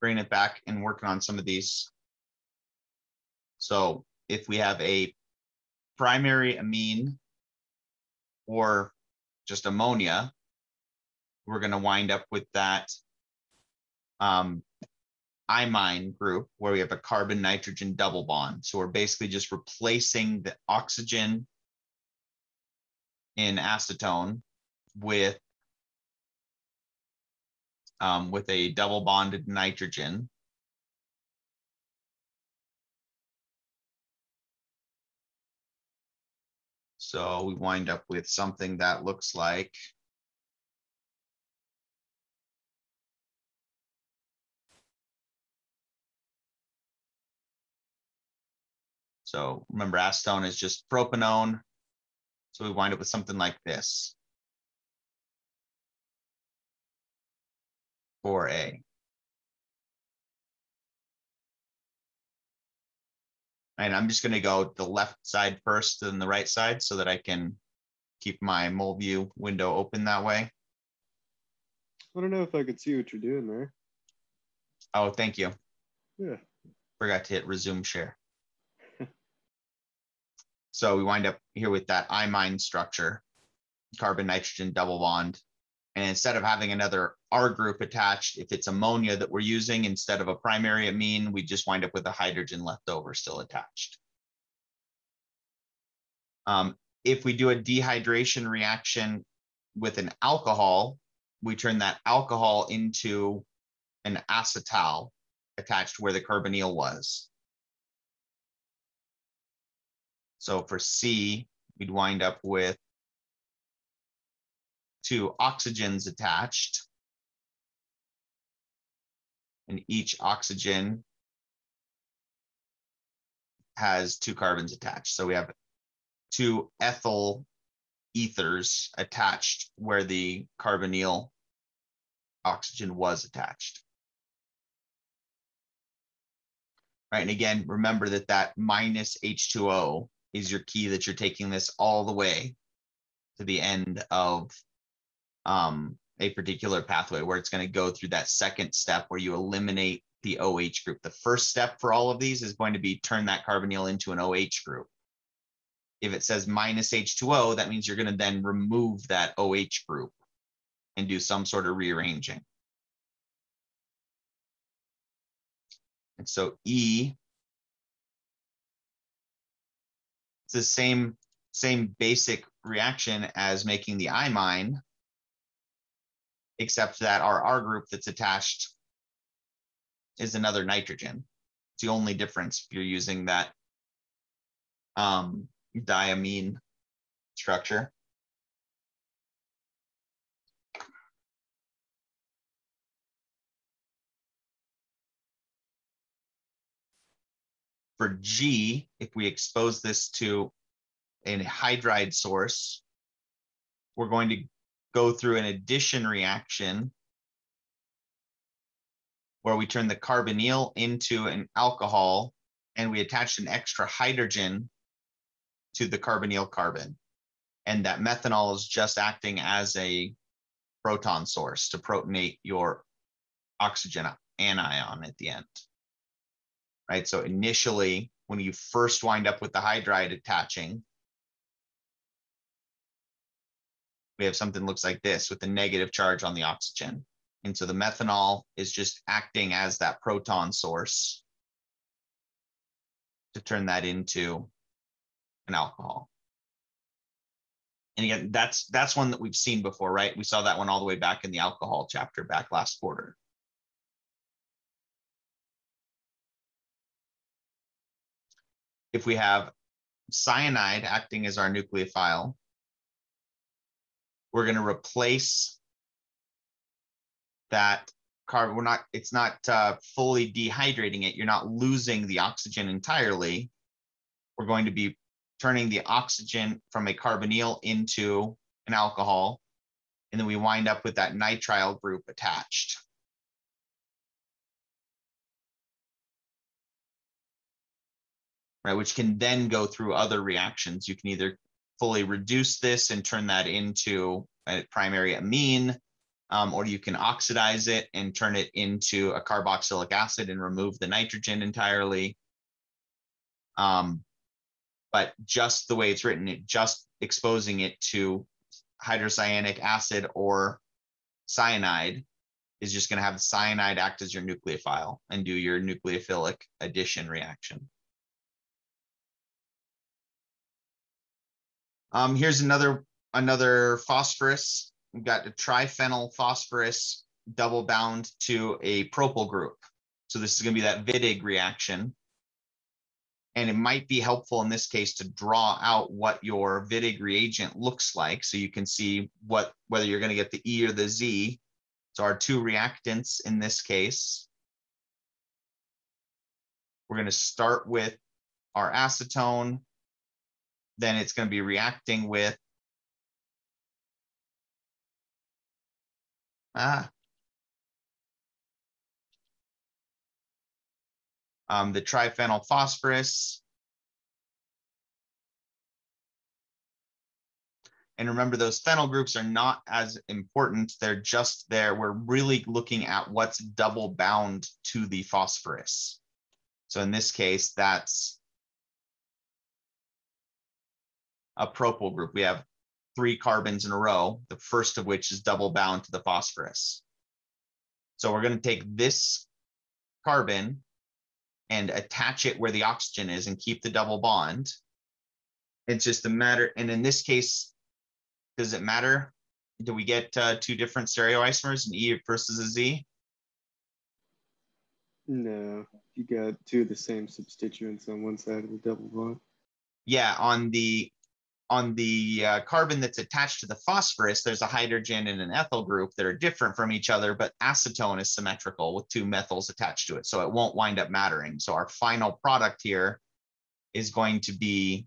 bringing it back and working on some of these. So if we have a primary amine or just ammonia, we're going to wind up with that um, imine group where we have a carbon nitrogen double bond. So we're basically just replacing the oxygen in acetone with um, with a double bonded nitrogen. So we wind up with something that looks like So remember acetone is just propanone. So we wind up with something like this. 4A. And I'm just gonna go the left side first and the right side so that I can keep my MolView window open that way. I don't know if I could see what you're doing there. Oh, thank you. Yeah. Forgot to hit resume share. so we wind up here with that imine structure, carbon nitrogen double bond. And instead of having another R group attached, if it's ammonia that we're using instead of a primary amine, we just wind up with a hydrogen left over still attached. Um, if we do a dehydration reaction with an alcohol, we turn that alcohol into an acetal attached where the carbonyl was. So for C, we'd wind up with two oxygens attached. And each oxygen has two carbons attached. So we have two ethyl ethers attached where the carbonyl oxygen was attached. Right, and again, remember that that minus H2O is your key that you're taking this all the way to the end of um, a particular pathway where it's going to go through that second step where you eliminate the OH group. The first step for all of these is going to be turn that carbonyl into an OH group. If it says minus H2O, that means you're going to then remove that OH group and do some sort of rearranging. And so E, it's the same, same basic reaction as making the imine, except that our R group that's attached is another nitrogen. It's the only difference if you're using that um, diamine structure. For G, if we expose this to a hydride source, we're going to go through an addition reaction where we turn the carbonyl into an alcohol and we attach an extra hydrogen to the carbonyl carbon. And that methanol is just acting as a proton source to protonate your oxygen anion at the end right? So initially, when you first wind up with the hydride attaching, we have something looks like this with a negative charge on the oxygen. And so the methanol is just acting as that proton source to turn that into an alcohol. And again, that's that's one that we've seen before, right? We saw that one all the way back in the alcohol chapter back last quarter. if we have cyanide acting as our nucleophile, we're going to replace that carbon. We're not, it's not uh, fully dehydrating it. You're not losing the oxygen entirely. We're going to be turning the oxygen from a carbonyl into an alcohol. And then we wind up with that nitrile group attached. right, which can then go through other reactions. You can either fully reduce this and turn that into a primary amine, um, or you can oxidize it and turn it into a carboxylic acid and remove the nitrogen entirely. Um, but just the way it's written, it just exposing it to hydrocyanic acid or cyanide is just going to have cyanide act as your nucleophile and do your nucleophilic addition reaction. Um, here's another another phosphorus. We've got a triphenyl phosphorus double bound to a propyl group. So this is going to be that Wittig reaction. And it might be helpful in this case to draw out what your Wittig reagent looks like so you can see what whether you're going to get the E or the Z. So our two reactants in this case. We're going to start with our acetone. Then it's going to be reacting with ah, um, the triphenyl phosphorus. And remember, those phenyl groups are not as important. They're just there. We're really looking at what's double bound to the phosphorus. So in this case, that's a propyl group. We have three carbons in a row, the first of which is double bound to the phosphorus. So we're going to take this carbon and attach it where the oxygen is and keep the double bond. It's just a matter, and in this case, does it matter? Do we get uh, two different stereoisomers, an E versus a Z? No, you got two of the same substituents on one side of the double bond. Yeah, on the on the uh, carbon that's attached to the phosphorus, there's a hydrogen and an ethyl group that are different from each other, but acetone is symmetrical with two methyls attached to it. So it won't wind up mattering. So our final product here is going to be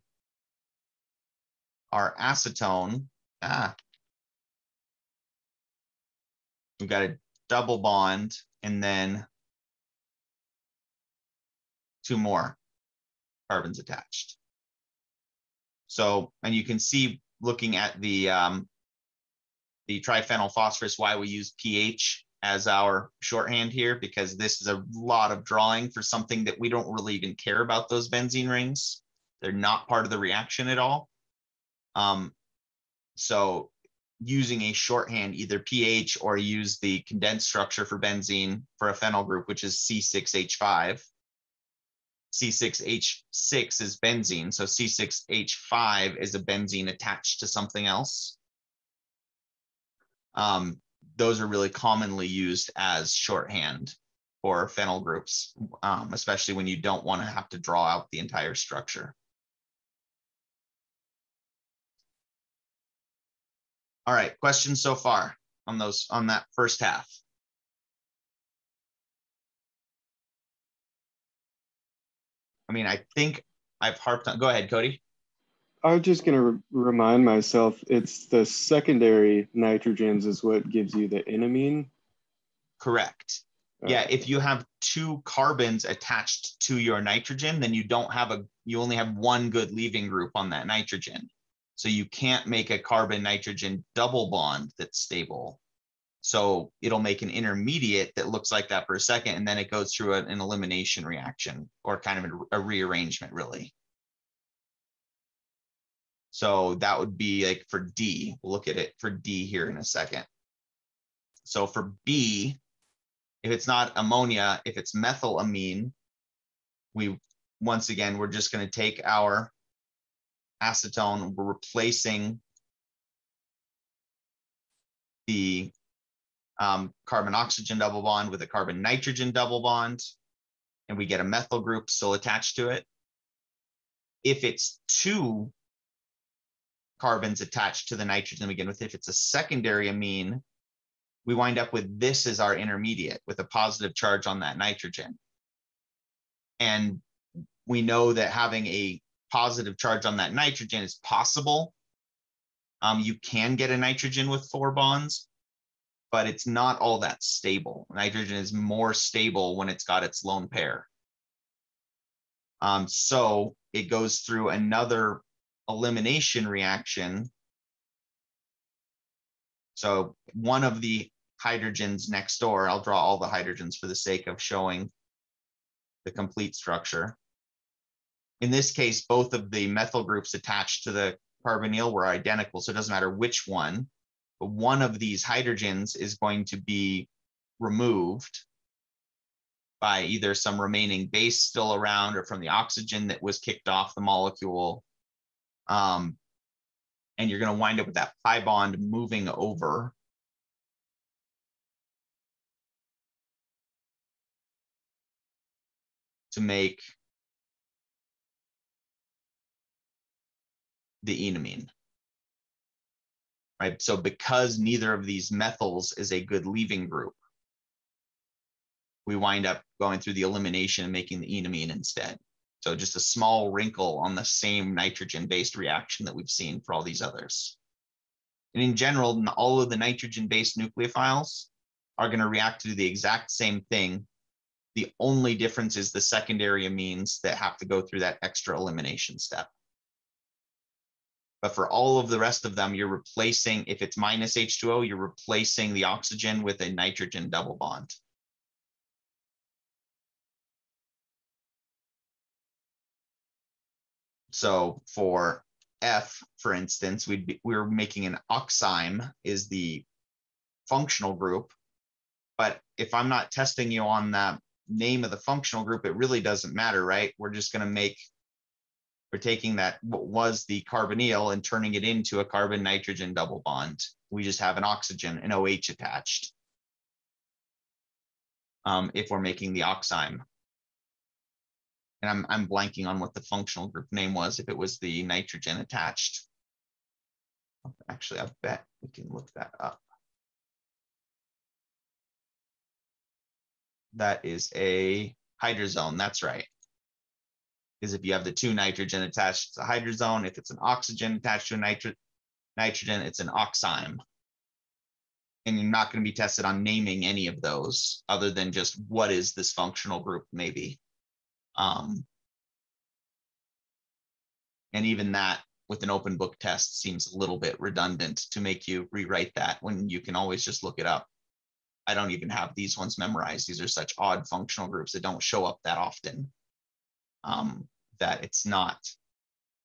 our acetone. Ah, we've got a double bond and then two more carbons attached. So, and you can see looking at the um, the triphenyl phosphorus why we use Ph as our shorthand here because this is a lot of drawing for something that we don't really even care about those benzene rings. They're not part of the reaction at all. Um, so using a shorthand, either Ph or use the condensed structure for benzene for a phenyl group, which is C6H5, C6H6 is benzene. So C6H5 is a benzene attached to something else. Um, those are really commonly used as shorthand for phenyl groups, um, especially when you don't want to have to draw out the entire structure. All right, questions so far on those on that first half? I mean, I think I've harped on. Go ahead, Cody. I was just going to re- remind myself it's the secondary nitrogens is what gives you the enamine. Correct. Okay. Yeah, if you have two carbons attached to your nitrogen, then you don't have a, you only have one good leaving group on that nitrogen. So you can't make a carbon nitrogen double bond that's stable. So it'll make an intermediate that looks like that for a second, and then it goes through an, elimination reaction or kind of a, a rearrangement, really. So that would be like for D. We'll look at it for D here in a second. So for B, if it's not ammonia, if it's methylamine, we once again, we're just going to take our acetone, we're replacing the um, carbon oxygen double bond with a carbon nitrogen double bond, and we get a methyl group still attached to it. If it's two carbons attached to the nitrogen to begin with, if it's a secondary amine, we wind up with this as our intermediate with a positive charge on that nitrogen. And we know that having a positive charge on that nitrogen is possible. Um, you can get a nitrogen with four bonds, but it's not all that stable. Nitrogen is more stable when it's got its lone pair. Um, so it goes through another elimination reaction. So one of the hydrogens next door. I'll draw all the hydrogens for the sake of showing the complete structure. In this case, both of the methyl groups attached to the carbonyl were identical, so it doesn't matter which one, one of these hydrogens is going to be removed by either some remaining base still around or from the oxygen that was kicked off the molecule. Um, and you're going to wind up with that pi bond moving over. To make the enamine. Right, so because neither of these methyls is a good leaving group, we wind up going through the elimination and making the enamine instead. So just a small wrinkle on the same nitrogen-based reaction that we've seen for all these others. And in general, all of the nitrogen-based nucleophiles are going to react to do the exact same thing. The only difference is the secondary amines that have to go through that extra elimination step. But for all of the rest of them, you're replacing, if it's minus H2O, you're replacing the oxygen with a nitrogen double bond. So for F, for instance, we'd be, we are making an oxime is the functional group. But if I'm not testing you on the name of the functional group, it really doesn't matter, right? We're just going to make, we're taking that what was the carbonyl and turning it into a carbon nitrogen double bond. We just have an oxygen, an OH attached. Um, if we're making the oxime and I'm, I'm blanking on what the functional group name was, if it was the nitrogen attached. Actually, I bet we can look that up. That is a hydrazone, that's right. Because if you have the two nitrogen attached, it's a hydrazone. If it's an oxygen attached to a nitro nitrogen, it's an oxime. And you're not going to be tested on naming any of those other than just what is this functional group maybe. Um, and even that with an open book test seems a little bit redundant to make you rewrite that when you can always just look it up. I don't even have these ones memorized. These are such odd functional groups that don't show up that often um, that it's not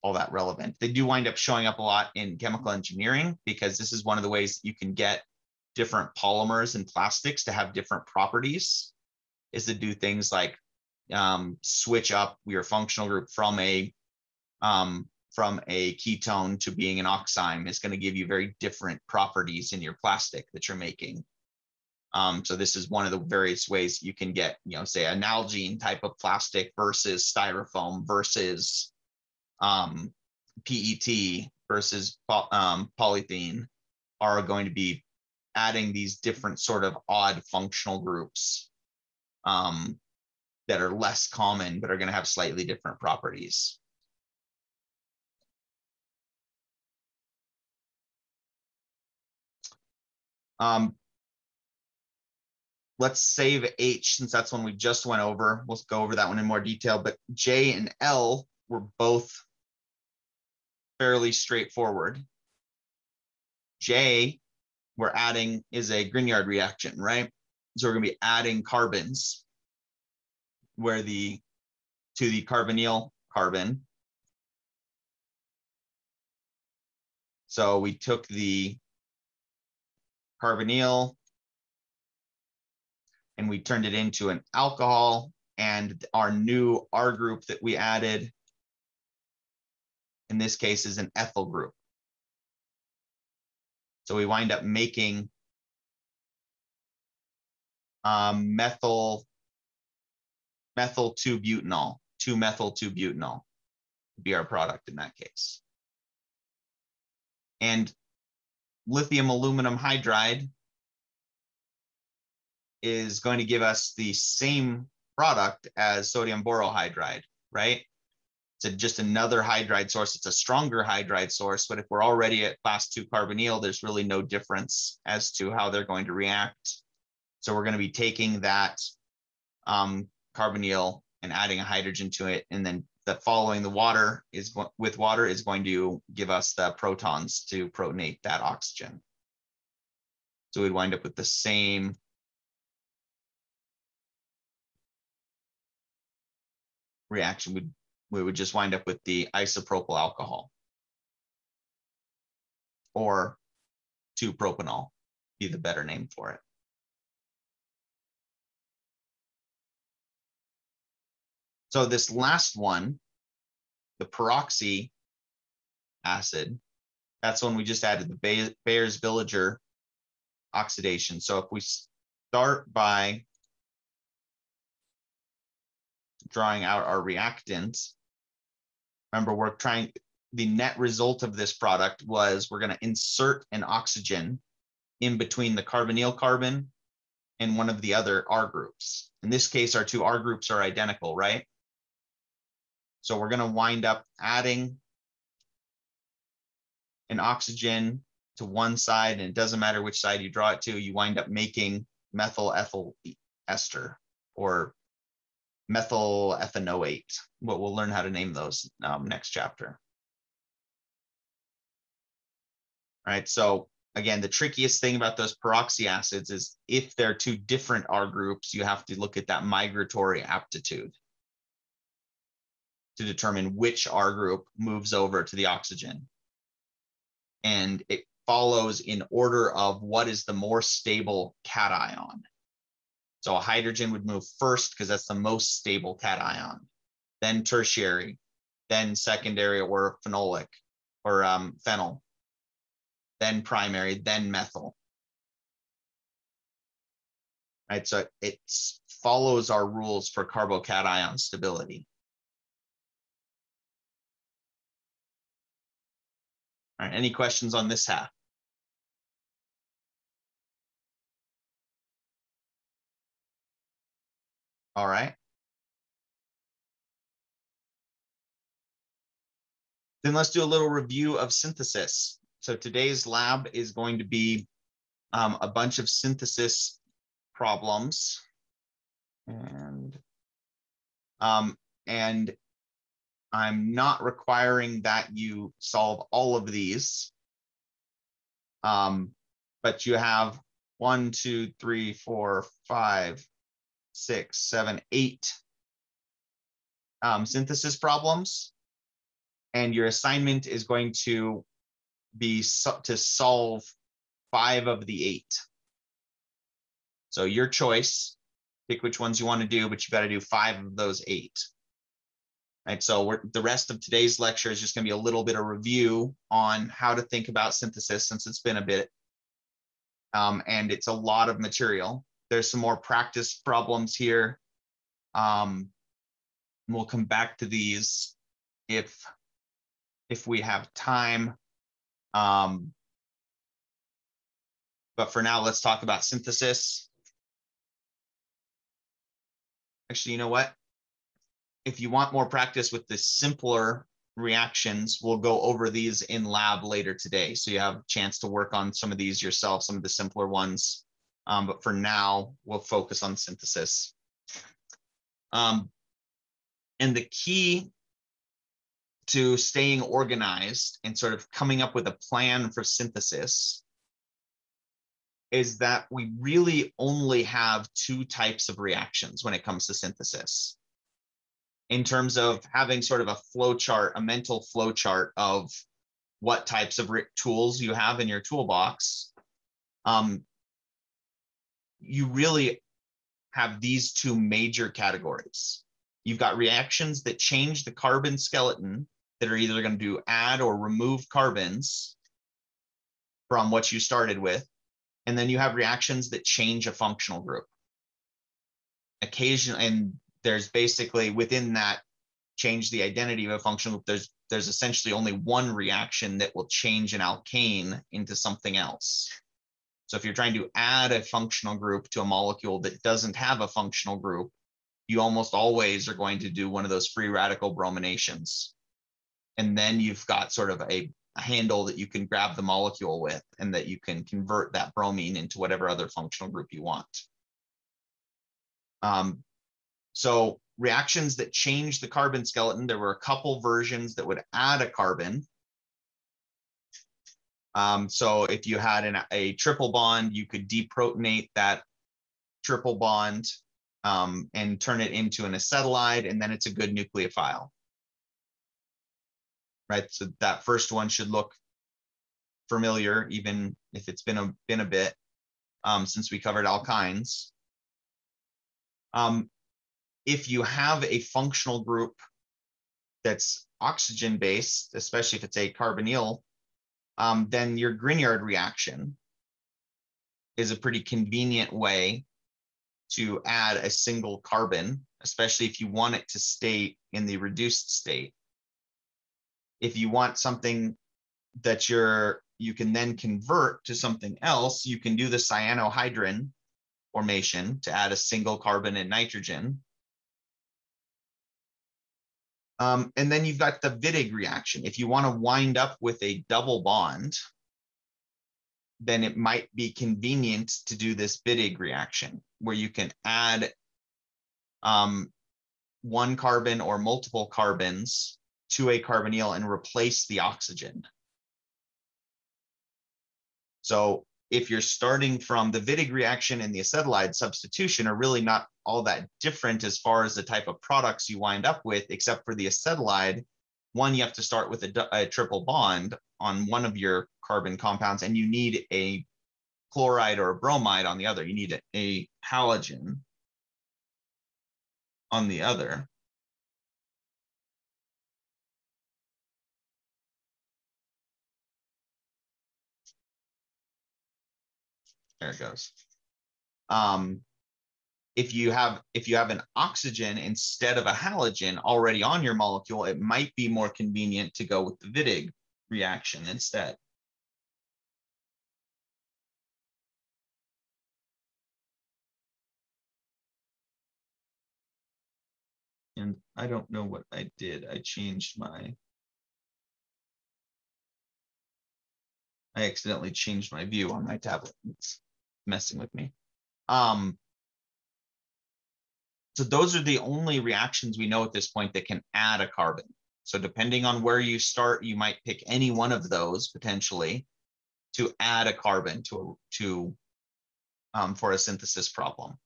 all that relevant. They do wind up showing up a lot in chemical engineering because this is one of the ways you can get different polymers and plastics to have different properties is to do things like um, switch up your functional group from a um, from a ketone to being an oxime is going to give you very different properties in your plastic that you're making. Um, so this is one of the various ways you can get, you know, say a Nalgene type of plastic versus styrofoam versus um, PET versus um, polythene are going to be adding these different sort of odd functional groups um, that are less common, but are going to have slightly different properties. Um, let's save H since that's one we just went over. We'll go over that one in more detail, but J and L were both fairly straightforward. J, we're adding is a Grignard reaction, right? So we're gonna be adding carbons where the to the carbonyl carbon. So we took the carbonyl and we turned it into an alcohol and our new R group that we added in this case is an ethyl group. So we wind up making um, methyl methyl 2-butanol, 2-methyl 2-butanol be our product in that case. And lithium aluminum hydride is going to give us the same product as sodium borohydride, right? It's a, just another hydride source. It's a stronger hydride source, but if we're already at class two carbonyl, there's really no difference as to how they're going to react. So we're going to be taking that um, carbonyl and adding a hydrogen to it. And then the following the water is with water is going to give us the protons to protonate that oxygen. So we'd wind up with the same reaction. We'd, we would just wind up with the isopropyl alcohol or 2-propanol, be the better name for it. So this last one, the peroxy acid, that's when we just added the Baeyer-Villiger oxidation. So if we start by drawing out our reactant, remember we're trying, the net result of this product was we're gonna insert an oxygen in between the carbonyl carbon and one of the other R groups. In this case, our two R groups are identical, right? So we're going to wind up adding an oxygen to one side, and it doesn't matter which side you draw it to, you wind up making methyl ethyl ester or methyl ethanoate. But we'll learn how to name those um, next chapter. All right, so again, the trickiest thing about those peroxy acids is if they're two different R groups, you have to look at that migratory aptitude to determine which R group moves over to the oxygen. And it follows in order of what is the more stable cation. So hydrogen would move first because that's the most stable cation, then tertiary, then secondary or phenolic or um, phenyl, then primary, then methyl. Right, so it follows our rules for carbocation stability. All right, any questions on this half? All right. Then let's do a little review of synthesis. So today's lab is going to be um, a bunch of synthesis problems. And, um, and I'm not requiring that you solve all of these. Um, but you have one, two, three, four, five, six, seven, eight um, synthesis problems. And your assignment is going to be so to solve five of the eight. So your choice, pick which ones you want to do, but you've got to do five of those eight. Right, so the rest of today's lecture is just going to be a little bit of review on how to think about synthesis since it's been a bit, um, and it's a lot of material. There's some more practice problems here. Um, we'll come back to these if if we have time. Um, but for now, let's talk about synthesis. Actually, you know what? if you want more practice with the simpler reactions, we'll go over these in lab later today. So you have a chance to work on some of these yourself, some of the simpler ones. Um, but for now, we'll focus on synthesis. Um, and the key to staying organized and sort of coming up with a plan for synthesis is that we really only have two types of reactions when it comes to synthesis in terms of having sort of a flow chart, a mental flow chart of what types of tools you have in your toolbox, um, you really have these two major categories. You've got reactions that change the carbon skeleton that are either going to do add or remove carbons from what you started with. And then you have reactions that change a functional group. Occasionally, and there's basically within that change the identity of a functional group, there's there's essentially only one reaction that will change an alkane into something else. So if you're trying to add a functional group to a molecule that doesn't have a functional group, you almost always are going to do one of those free radical brominations. And then you've got sort of a, handle that you can grab the molecule with and that you can convert that bromine into whatever other functional group you want. Um, so reactions that change the carbon skeleton, there were a couple versions that would add a carbon. Um, so if you had an, a triple bond, you could deprotonate that triple bond um, and turn it into an acetylide, and then it's a good nucleophile. Right, so that first one should look familiar, even if it's been a been a bit um, since we covered alkynes. Um, if you have a functional group that's oxygen based, especially if it's a carbonyl, um, then your Grignard reaction is a pretty convenient way to add a single carbon, especially if you want it to stay in the reduced state. If you want something that you're you can then convert to something else, you can do the cyanohydrin formation to add a single carbon and nitrogen. Um, and then you've got the Wittig reaction. If you want to wind up with a double bond, then it might be convenient to do this Wittig reaction where you can add um, one carbon or multiple carbons to a carbonyl and replace the oxygen. So if you're starting from the Wittig reaction and the acetylide substitution are really not all that different as far as the type of products you wind up with, except for the acetylide. One, you have to start with a, a triple bond on one of your carbon compounds, and you need a chloride or a bromide on the other. You need a, a halogen on the other. There it goes. Um, if you have if you have an oxygen instead of a halogen already on your molecule, it might be more convenient to go with the Wittig reaction instead. And I don't know what I did. I changed my I accidentally changed my view on my tablet. It's messing with me. Um, so those are the only reactions we know at this point that can add a carbon. So depending on where you start, you might pick any one of those potentially to add a carbon to, to um, for a synthesis problem.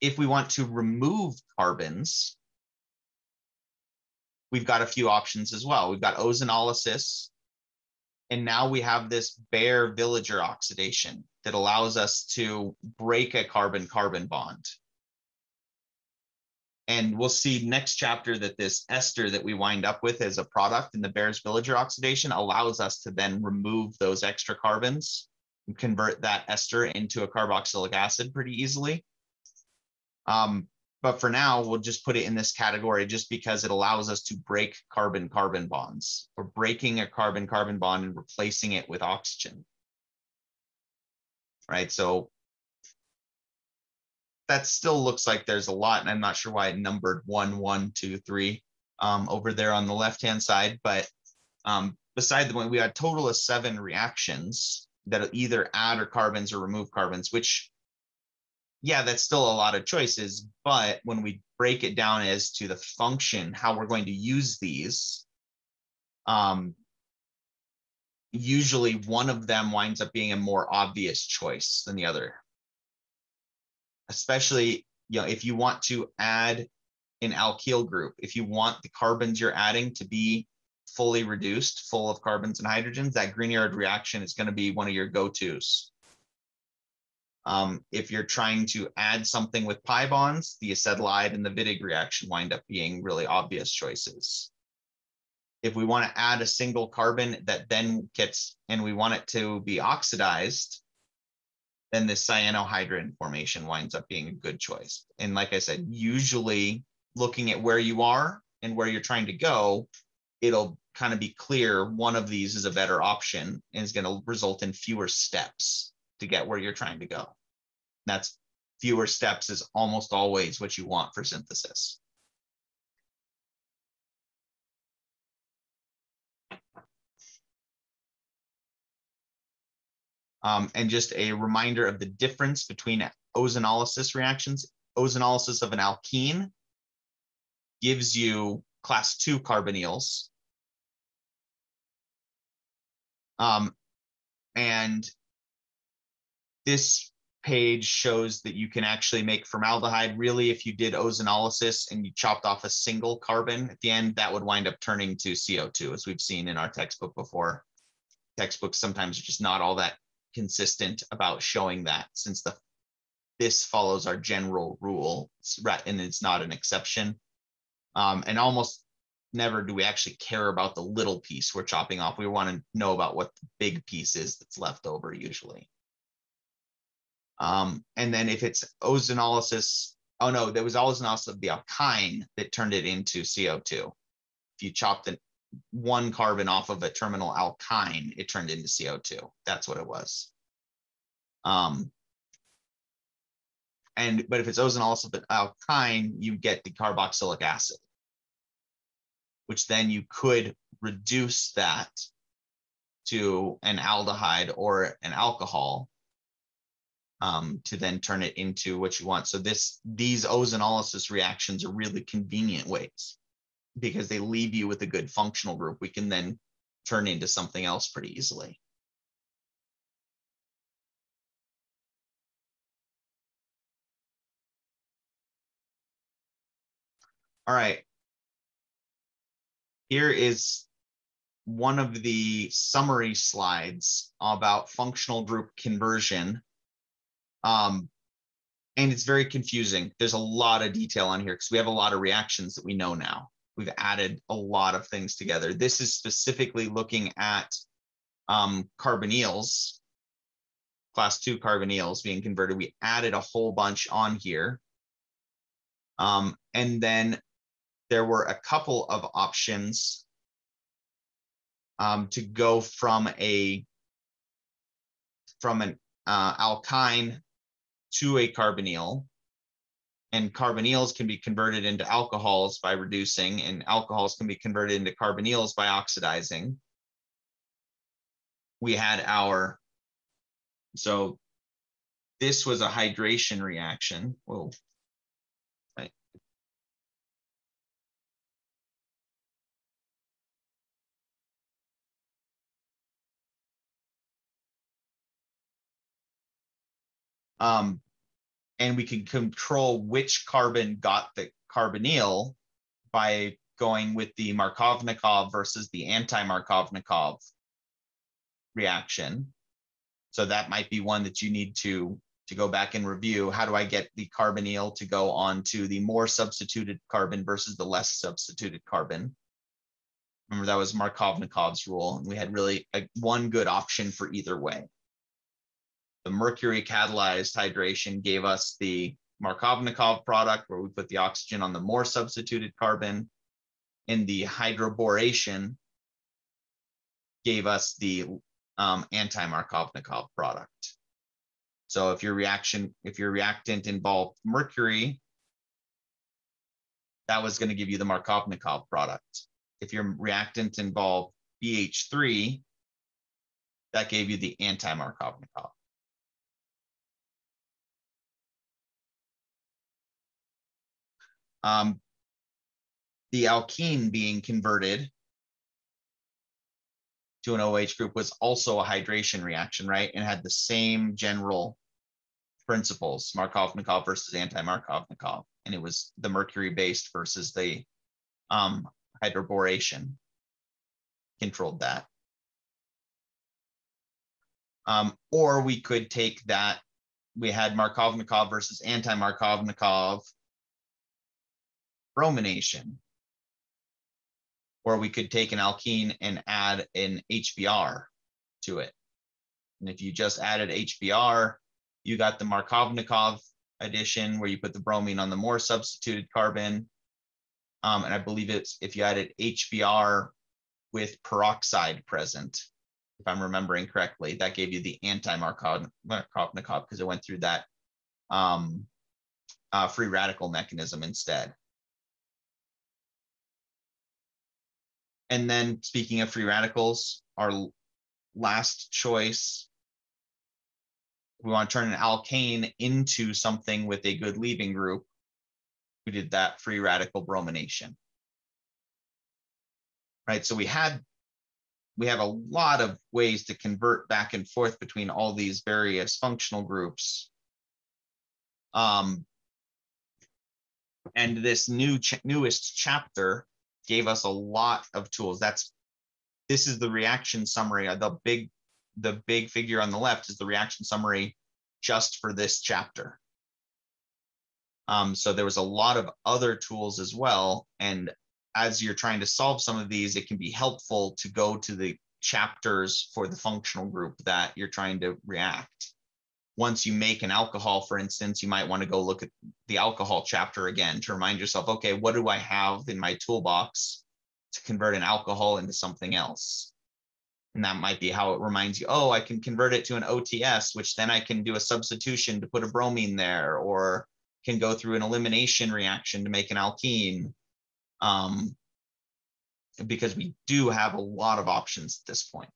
If we want to remove carbons, we've got a few options as well. We've got ozonolysis, and now we have this Baeyer-Villiger oxidation that allows us to break a carbon-carbon bond. And we'll see next chapter that this ester that we wind up with as a product in the Baeyer-Villiger oxidation allows us to then remove those extra carbons and convert that ester into a carboxylic acid pretty easily. Um, but for now, we'll just put it in this category just because it allows us to break carbon-carbon bonds. We're breaking a carbon-carbon bond and replacing it with oxygen. Right, so that still looks like there's a lot, and I'm not sure why it numbered one, one, two, three um, over there on the left-hand side, but um, beside the point, we had a total of seven reactions that either add or carbons or remove carbons, which yeah, that's still a lot of choices. But when we break it down as to the function, how we're going to use these, um, usually one of them winds up being a more obvious choice than the other. Especially, you know, if you want to add an alkyl group, if you want the carbons you're adding to be fully reduced, full of carbons and hydrogens, that Grignard reaction is going to be one of your go-tos. Um, if you're trying to add something with pi bonds, the acetylide and the Wittig reaction wind up being really obvious choices. If we want to add a single carbon that then gets, and we want it to be oxidized, then the cyanohydrin formation winds up being a good choice. And like I said, usually looking at where you are and where you're trying to go, it'll kind of be clear one of these is a better option and is going to result in fewer steps to get where you're trying to go. That's fewer steps is almost always what you want for synthesis. Um, and just a reminder of the difference between ozonolysis reactions. Ozonolysis of an alkene gives you class two carbonyls, Um, and this page shows that you can actually make formaldehyde. Really, if you did ozonolysis and you chopped off a single carbon at the end, that would wind up turning to CO2, as we've seen in our textbook before. Textbooks sometimes are just not all that consistent about showing that since the this follows our general rule and it's not an exception. Um, and almost never do we actually care about the little piece we're chopping off. We want to know about what the big piece is that's left over usually. Um, and then if it's ozonolysis, oh no, there was ozonolysis of the alkyne that turned it into CO2. If you chop the one carbon off of a terminal alkyne, it turned into CO2. That's what it was. Um, and but if it's an alkyne, you get the carboxylic acid, which then you could reduce that to an aldehyde or an alcohol um, to then turn it into what you want. So this these ozonolysis reactions are really convenient ways because they leave you with a good functional group. We can then turn into something else pretty easily. All right. Here is one of the summary slides about functional group conversion um, and it's very confusing. There's a lot of detail on here because we have a lot of reactions that we know now. We've added a lot of things together. This is specifically looking at um, carbonyls, class two carbonyls being converted. We added a whole bunch on here. Um, and then there were a couple of options um, to go from a from an uh, alkyne to a carbonyl. And carbonyls can be converted into alcohols by reducing, and alcohols can be converted into carbonyls by oxidizing. We had our, so this was a hydration reaction. Whoa. Um, and we can control which carbon got the carbonyl by going with the Markovnikov versus the anti-Markovnikov reaction. So that might be one that you need to, to go back and review. How do I get the carbonyl to go on to the more substituted carbon versus the less substituted carbon? Remember that was Markovnikov's rule. And we had really a, one good option for either way. The mercury catalyzed hydration gave us the Markovnikov product where we put the oxygen on the more substituted carbon. And the hydroboration gave us the um, anti-Markovnikov product. So if your reaction, if your reactant involved mercury, that was going to give you the Markovnikov product. If your reactant involved BH3, that gave you the anti-Markovnikov. Um, the alkene being converted to an OH group was also a hydration reaction, right? And had the same general principles, Markovnikov versus anti-Markovnikov. And it was the mercury-based versus the um, hydroboration controlled that. Um, or we could take that, we had Markovnikov versus anti-Markovnikov bromination, where we could take an alkene and add an HBr to it. And if you just added HBr, you got the Markovnikov addition where you put the bromine on the more substituted carbon. Um, and I believe it's if you added HBr with peroxide present, if I'm remembering correctly, that gave you the anti-Markovnikov because it went through that um, uh, free radical mechanism instead. And then speaking of free radicals, our last choice, we want to turn an alkane into something with a good leaving group. We did that free radical bromination. Right, so we had we have a lot of ways to convert back and forth between all these various functional groups. Um, and this new ch newest chapter gave us a lot of tools. That's this is the reaction summary. The big the big figure on the left is the reaction summary just for this chapter. Um, so there was a lot of other tools as well. And as you're trying to solve some of these, it can be helpful to go to the chapters for the functional group that you're trying to react. Once you make an alcohol, for instance, you might want to go look at the alcohol chapter again to remind yourself, okay, what do I have in my toolbox to convert an alcohol into something else? And that might be how it reminds you, oh, I can convert it to an OTS, which then I can do a substitution to put a bromine there, or can go through an elimination reaction to make an alkene. Um, because we do have a lot of options at this point.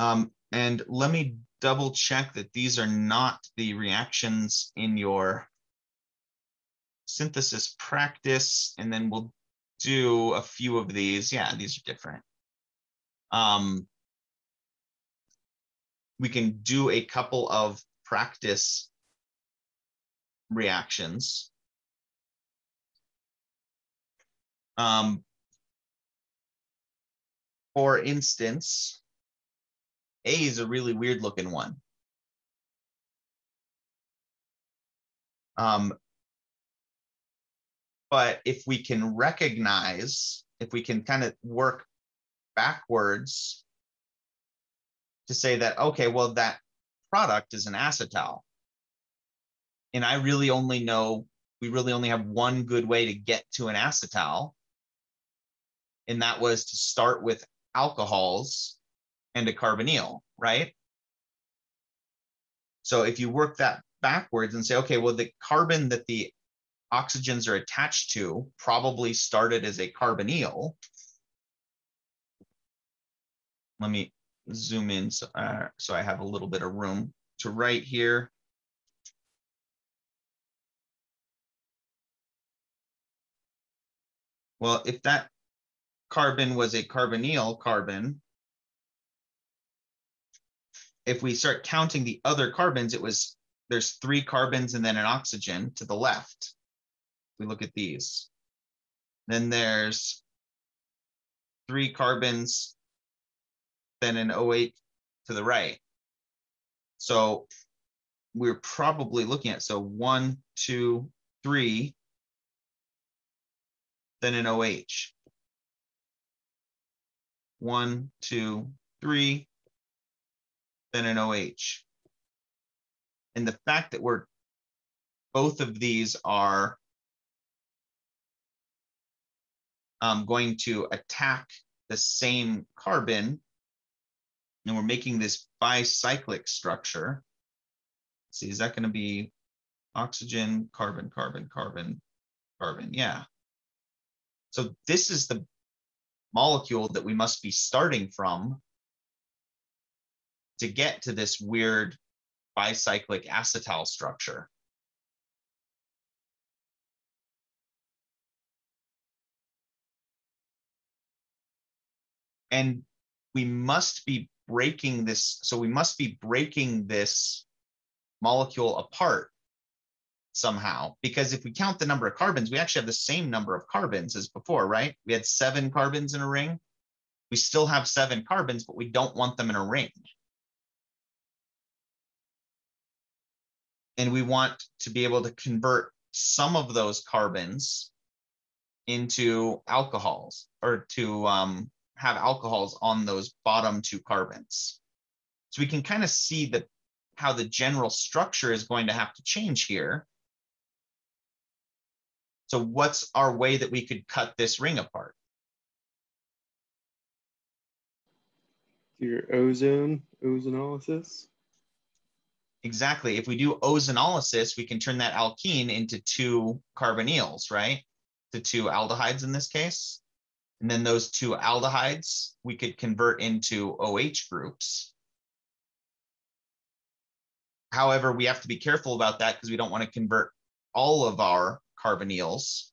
Um, and let me double check that these are not the reactions in your synthesis practice, and then we'll do a few of these. Yeah, these are different. Um, we can do a couple of practice reactions. Um, for instance, A is a really weird looking one. Um, but if we can recognize, if we can kind of work backwards to say that, okay, well, that product is an acetal. And I really only know, we really only have one good way to get to an acetal. And that was to start with alcohols and a carbonyl, right? So if you work that backwards and say, okay, well, the carbon that the oxygens are attached to probably started as a carbonyl. Let me zoom in so, uh, so I have a little bit of room to write here. Well, if that carbon was a carbonyl carbon, if we start counting the other carbons, it was there's three carbons and then an oxygen to the left. We look at these. Then there's three carbons then an OH to the right. So we're probably looking at, so one, two, three, then an OH. One, two, three, then an OH. And the fact that we're, both of these are um, going to attack the same carbon and we're making this bicyclic structure. Let's see, is that going to be oxygen, carbon, carbon, carbon, carbon? Yeah. So this is the molecule that we must be starting from to get to this weird bicyclic acetal structure. And we must be breaking this, so we must be breaking this molecule apart somehow, because if we count the number of carbons, we actually have the same number of carbons as before, right? We had seven carbons in a ring. We still have seven carbons, but we don't want them in a ring. And we want to be able to convert some of those carbons into alcohols or to um, have alcohols on those bottom two carbons. So we can kind of see that how the general structure is going to have to change here. So what's our way that we could cut this ring apart? Your ozone, ozonolysis? Exactly. If we do ozonolysis, we can turn that alkene into two carbonyls, right? The two aldehydes in this case. And then those two aldehydes we could convert into OH groups. However, we have to be careful about that because we don't want to convert all of our carbonyls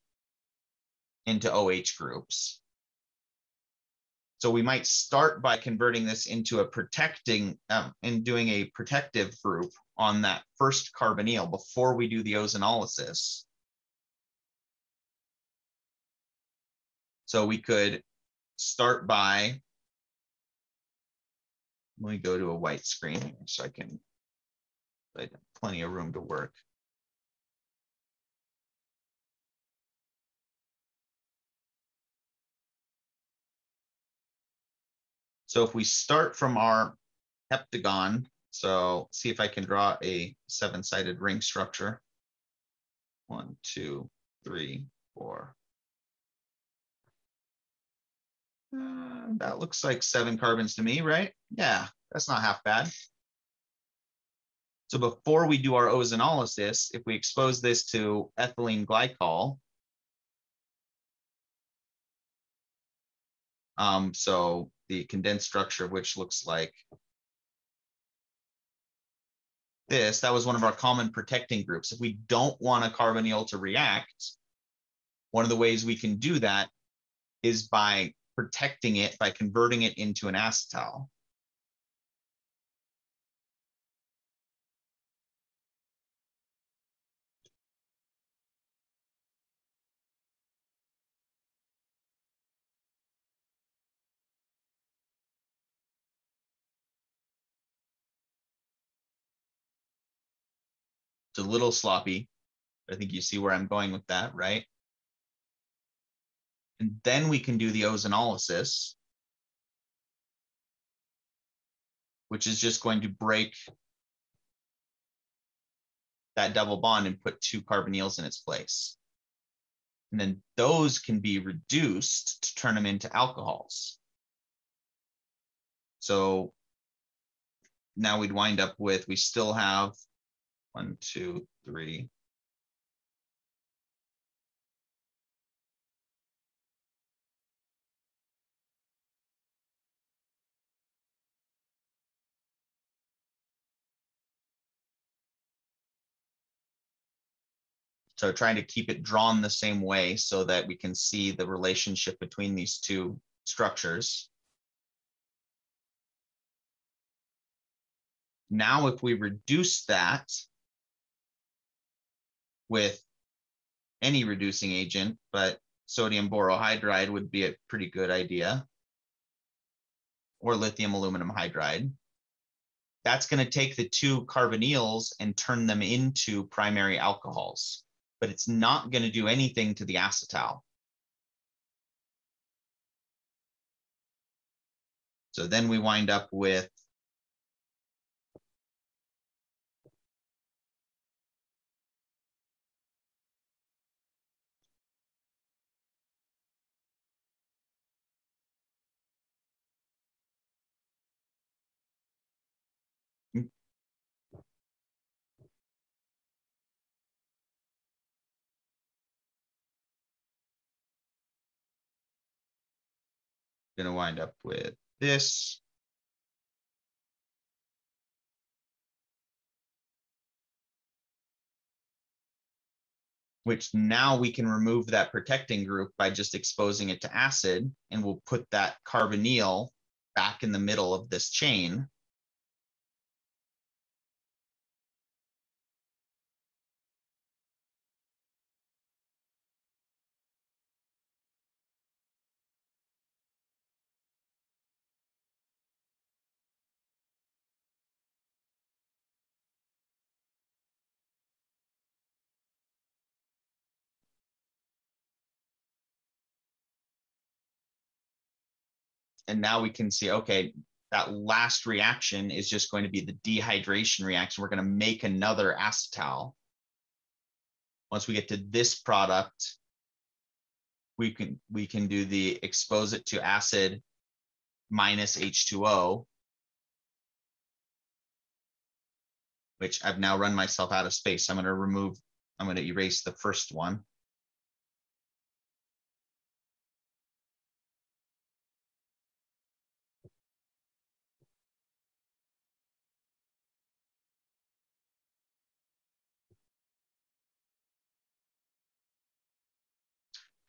into OH groups. So we might start by converting this into a protecting um, and doing a protective group on that first carbonyl before we do the ozonolysis. So we could start by, let me go to a white screen so I can, I have plenty of room to work. So if we start from our heptagon, so see if I can draw a seven-sided ring structure. One, two, three, four. Uh, that looks like seven carbons to me, right? Yeah, that's not half bad. So before we do our ozonolysis, if we expose this to ethylene glycol, um, so the condensed structure which looks like this, that was one of our common protecting groups. If we don't want a carbonyl to react, one of the ways we can do that is by protecting it by converting it into an acetal. A little sloppy. I think you see where I'm going with that, right? And then we can do the ozonolysis, which is just going to break that double bond and put two carbonyls in its place. And then those can be reduced to turn them into alcohols. So now we'd wind up with, we still have one, two, three. So trying to keep it drawn the same way so that we can see the relationship between these two structures. Now, if we reduce that with any reducing agent, but sodium borohydride would be a pretty good idea, or lithium aluminum hydride. That's going to take the two carbonyls and turn them into primary alcohols, but it's not going to do anything to the acetal. So then we wind up with going to wind up with this. Which now we can remove that protecting group by just exposing it to acid and we'll put that carbonyl back in the middle of this chain. And now we can see, okay, that last reaction is just going to be the dehydration reaction. We're going to make another acetal. Once we get to this product, we can we can do the expose it to acid minus H2O, which I've now run myself out of space. I'm going to remove, I'm going to erase the first one.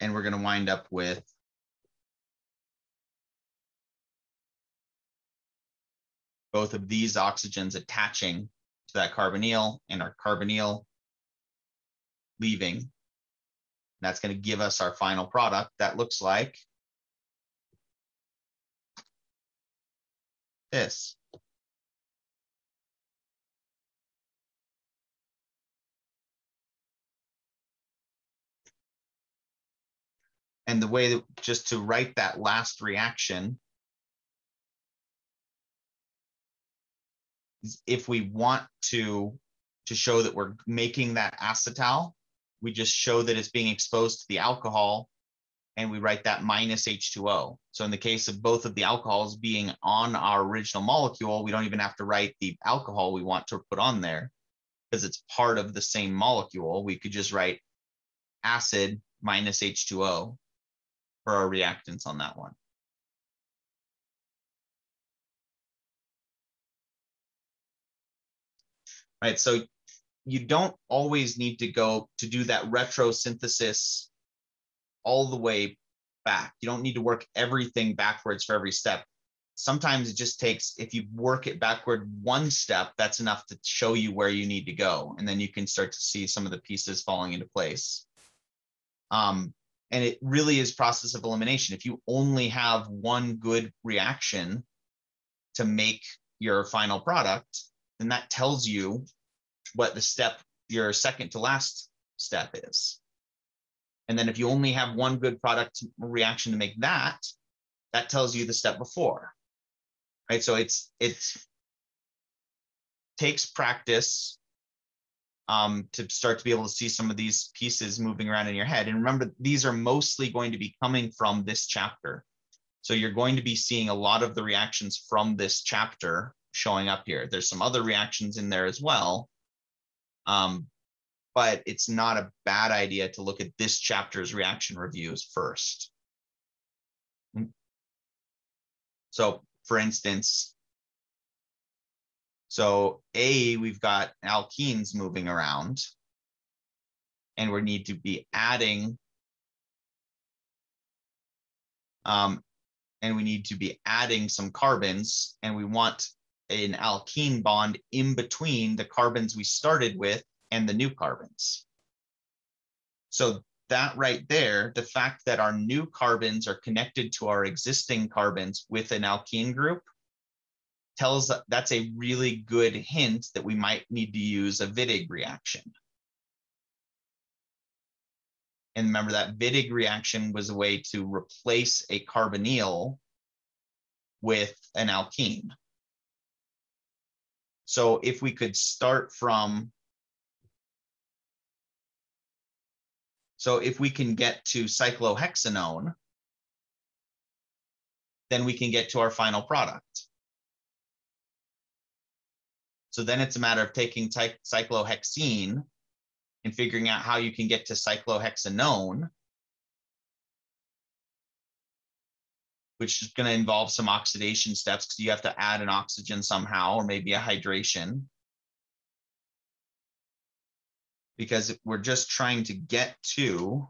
And we're going to wind up with both of these oxygens attaching to that carbonyl and our carbonyl leaving. That's going to give us our final product that looks like this. And the way that just to write that last reaction is if we want to to show that we're making that acetal, we just show that it's being exposed to the alcohol and we write that minus H2O. So in the case of both of the alcohols being on our original molecule, we don't even have to write the alcohol we want to put on there because it's part of the same molecule. We could just write acid minus H2O for our reactants on that one. Right, so you don't always need to go to do that retrosynthesis all the way back. You don't need to work everything backwards for every step. Sometimes it just takes, if you work it backward one step, that's enough to show you where you need to go. And then you can start to see some of the pieces falling into place. Um, and it really is process of elimination. If you only have one good reaction to make your final product then that tells you what the step your second to last step is. And then if you only have one good product reaction to make that that tells you the step before right? So it's it's takes practice um, to start to be able to see some of these pieces moving around in your head. And remember, these are mostly going to be coming from this chapter. So you're going to be seeing a lot of the reactions from this chapter showing up here. There's some other reactions in there as well. Um, but it's not a bad idea to look at this chapter's reaction reviews first. So for instance, so A, we've got alkenes moving around and we need to be adding um, and we need to be adding some carbons and we want an alkene bond in between the carbons we started with and the new carbons. So that right there, the fact that our new carbons are connected to our existing carbons with an alkene group tells that's a really good hint that we might need to use a Wittig reaction. And remember that Wittig reaction was a way to replace a carbonyl with an alkene. So if we could start from, so if we can get to cyclohexanone, then we can get to our final product. So then it's a matter of taking cyclohexene and figuring out how you can get to cyclohexanone, which is going to involve some oxidation steps because you have to add an oxygen somehow or maybe a hydration. Because we're just trying to get to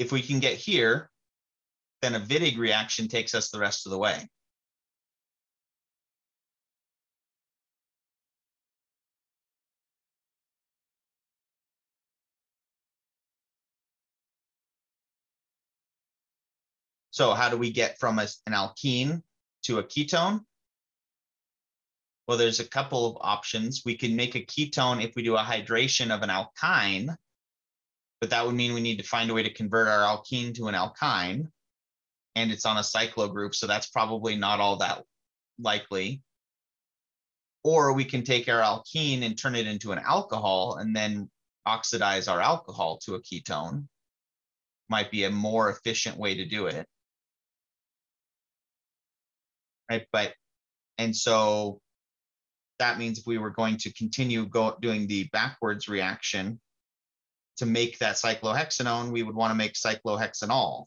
If we can get here, then a Wittig reaction takes us the rest of the way. So how do we get from a, an alkene to a ketone? Well, there's a couple of options. We can make a ketone if we do a hydration of an alkyne, but that would mean we need to find a way to convert our alkene to an alkyne and it's on a cyclo group. So that's probably not all that likely. Or we can take our alkene and turn it into an alcohol and then oxidize our alcohol to a ketone. Might be a more efficient way to do it. Right, but, and so that means if we were going to continue go, doing the backwards reaction, to make that cyclohexanone, we would want to make cyclohexanol.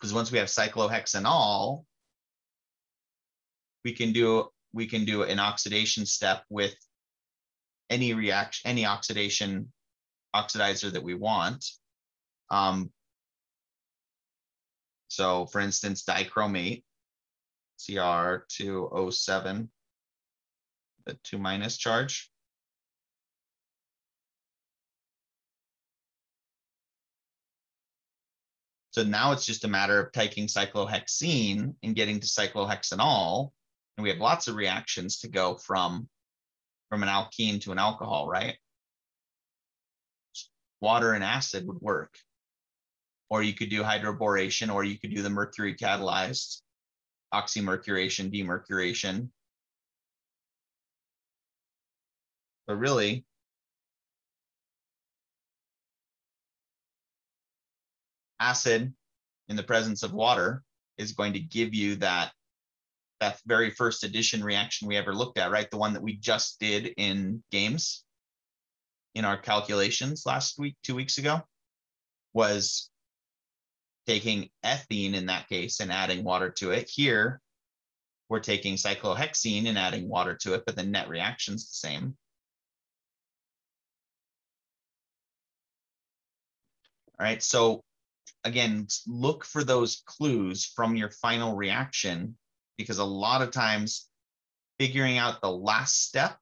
because once we have cyclohexanol, we can do we can do an oxidation step with any reaction, any oxidation oxidizer that we want. Um, so for instance, dichromate, Cr2O7, the two minus charge. So now it's just a matter of taking cyclohexene and getting to cyclohexanol. And we have lots of reactions to go from, from an alkene to an alcohol, right? Water and acid would work. Or you could do hydroboration, or you could do the mercury catalyzed oxymercuration, demercuration. But really, acid in the presence of water is going to give you that that very first addition reaction we ever looked at, right? The one that we just did in GAMESS in our calculations last week, two weeks ago, was taking ethene in that case and adding water to it. Here, we're taking cyclohexene and adding water to it, but the net reaction's the same. Right, so again, look for those clues from your final reaction because a lot of times figuring out the last step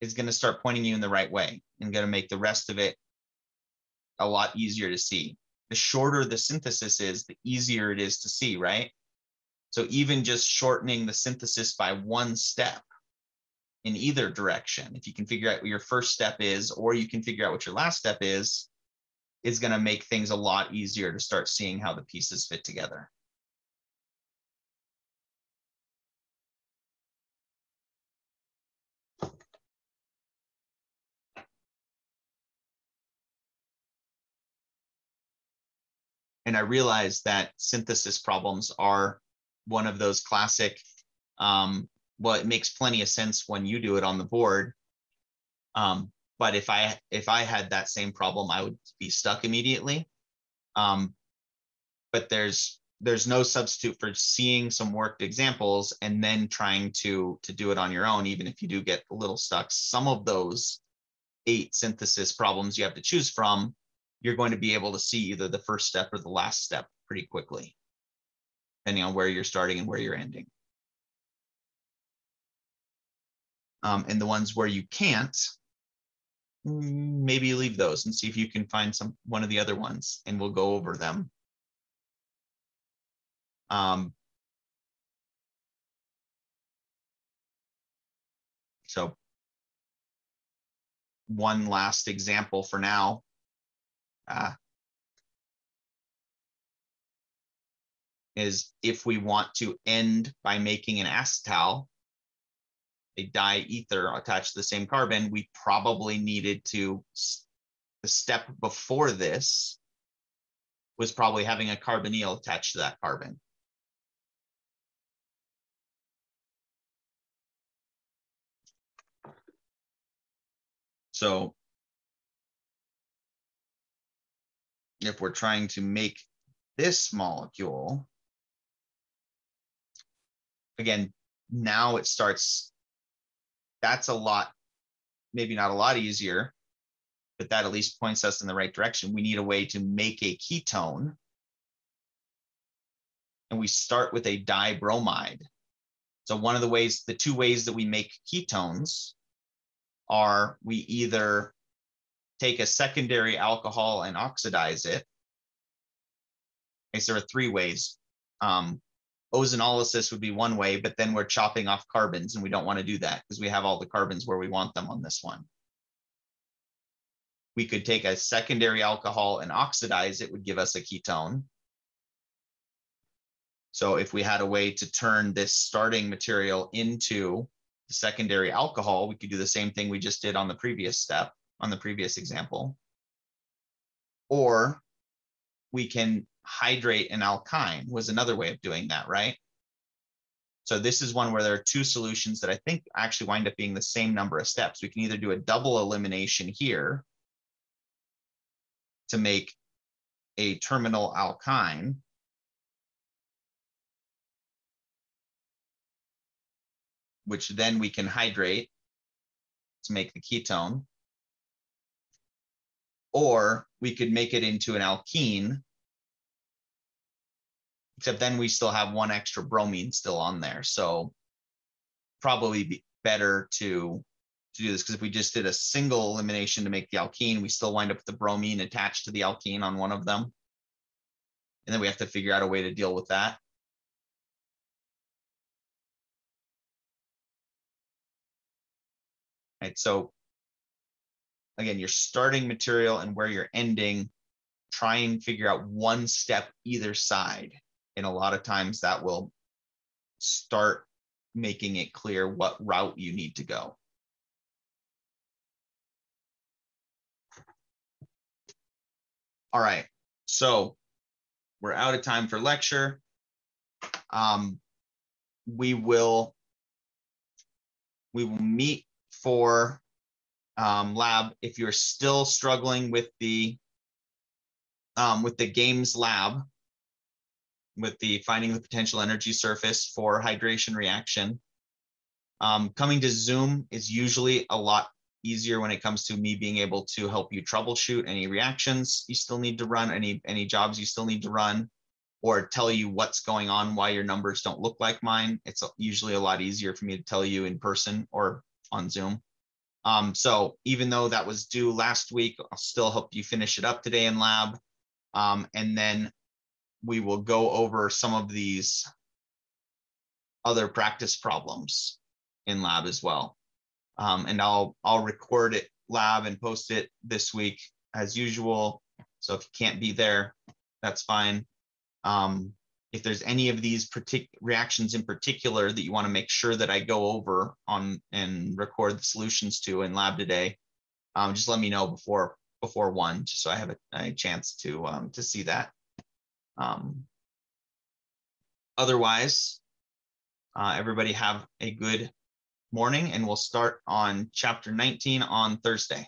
is going to start pointing you in the right way and going to make the rest of it a lot easier to see. The shorter the synthesis is, the easier it is to see, right? So even just shortening the synthesis by one step in either direction, if you can figure out what your first step is, or you can figure out what your last step is, is going to make things a lot easier to start seeing how the pieces fit together. And I realized that synthesis problems are one of those classic, um, well, it makes plenty of sense when you do it on the board. Um, but if I if I had that same problem, I would be stuck immediately. Um, but there's there's no substitute for seeing some worked examples and then trying to to do it on your own, even if you do get a little stuck. Some of those eight synthesis problems you have to choose from, you're going to be able to see either the first step or the last step pretty quickly, depending on where you're starting and where you're ending. Um, and the ones where you can't, maybe leave those and see if you can find some one of the other ones and we'll go over them. Um, so one last example for now. Uh, is if we want to end by making an acetal, a diether attached to the same carbon, we probably needed to, the step before this was probably having a carbonyl attached to that carbon. So if we're trying to make this molecule, again, now it starts that's a lot, maybe not a lot easier, but that at least points us in the right direction. We need a way to make a ketone. And we start with a dibromide. So one of the ways, the two ways that we make ketones are we either take a secondary alcohol and oxidize it. Okay, so there are three ways. Um, ozonolysis would be one way, but then we're chopping off carbons and we don't want to do that because we have all the carbons where we want them on this one. We could take a secondary alcohol and oxidize it would give us a ketone. So if we had a way to turn this starting material into the secondary alcohol, we could do the same thing we just did on the previous step, on the previous example. Or we can hydrate an alkyne was another way of doing that, right? So this is one where there are two solutions that I think actually wind up being the same number of steps. We can either do a double elimination here to make a terminal alkyne, which then we can hydrate to make the ketone. Or we could make it into an alkene, except then we still have one extra bromine still on there. So probably be better to, to do this because if we just did a single elimination to make the alkene, we still wind up with the bromine attached to the alkene on one of them. And then we have to figure out a way to deal with that. right? So again, your starting material and where you're ending, try and figure out one step either side. And a lot of times that will start making it clear what route you need to go. All right, so we're out of time for lecture. Um, we will we will meet for um, lab if you're still struggling with the um, with the GAMESS lab with the finding the potential energy surface for hydration reaction. Um, coming to Zoom is usually a lot easier when it comes to me being able to help you troubleshoot any reactions you still need to run, any any jobs you still need to run, or tell you what's going on, why your numbers don't look like mine. It's usually a lot easier for me to tell you in person or on Zoom. Um, so even though that was due last week, I'll still help you finish it up today in lab. Um, and then we will go over some of these other practice problems in lab as well. Um, and I'll I'll record it lab and post it this week as usual. So if you can't be there, that's fine. Um, if there's any of these reactions in particular that you want to make sure that I go over on and record the solutions to in lab today, um, just let me know before before one, just so I have a, a chance to um, to see that. Um, otherwise, uh, everybody have a good morning, and we'll start on chapter 19 on Thursday.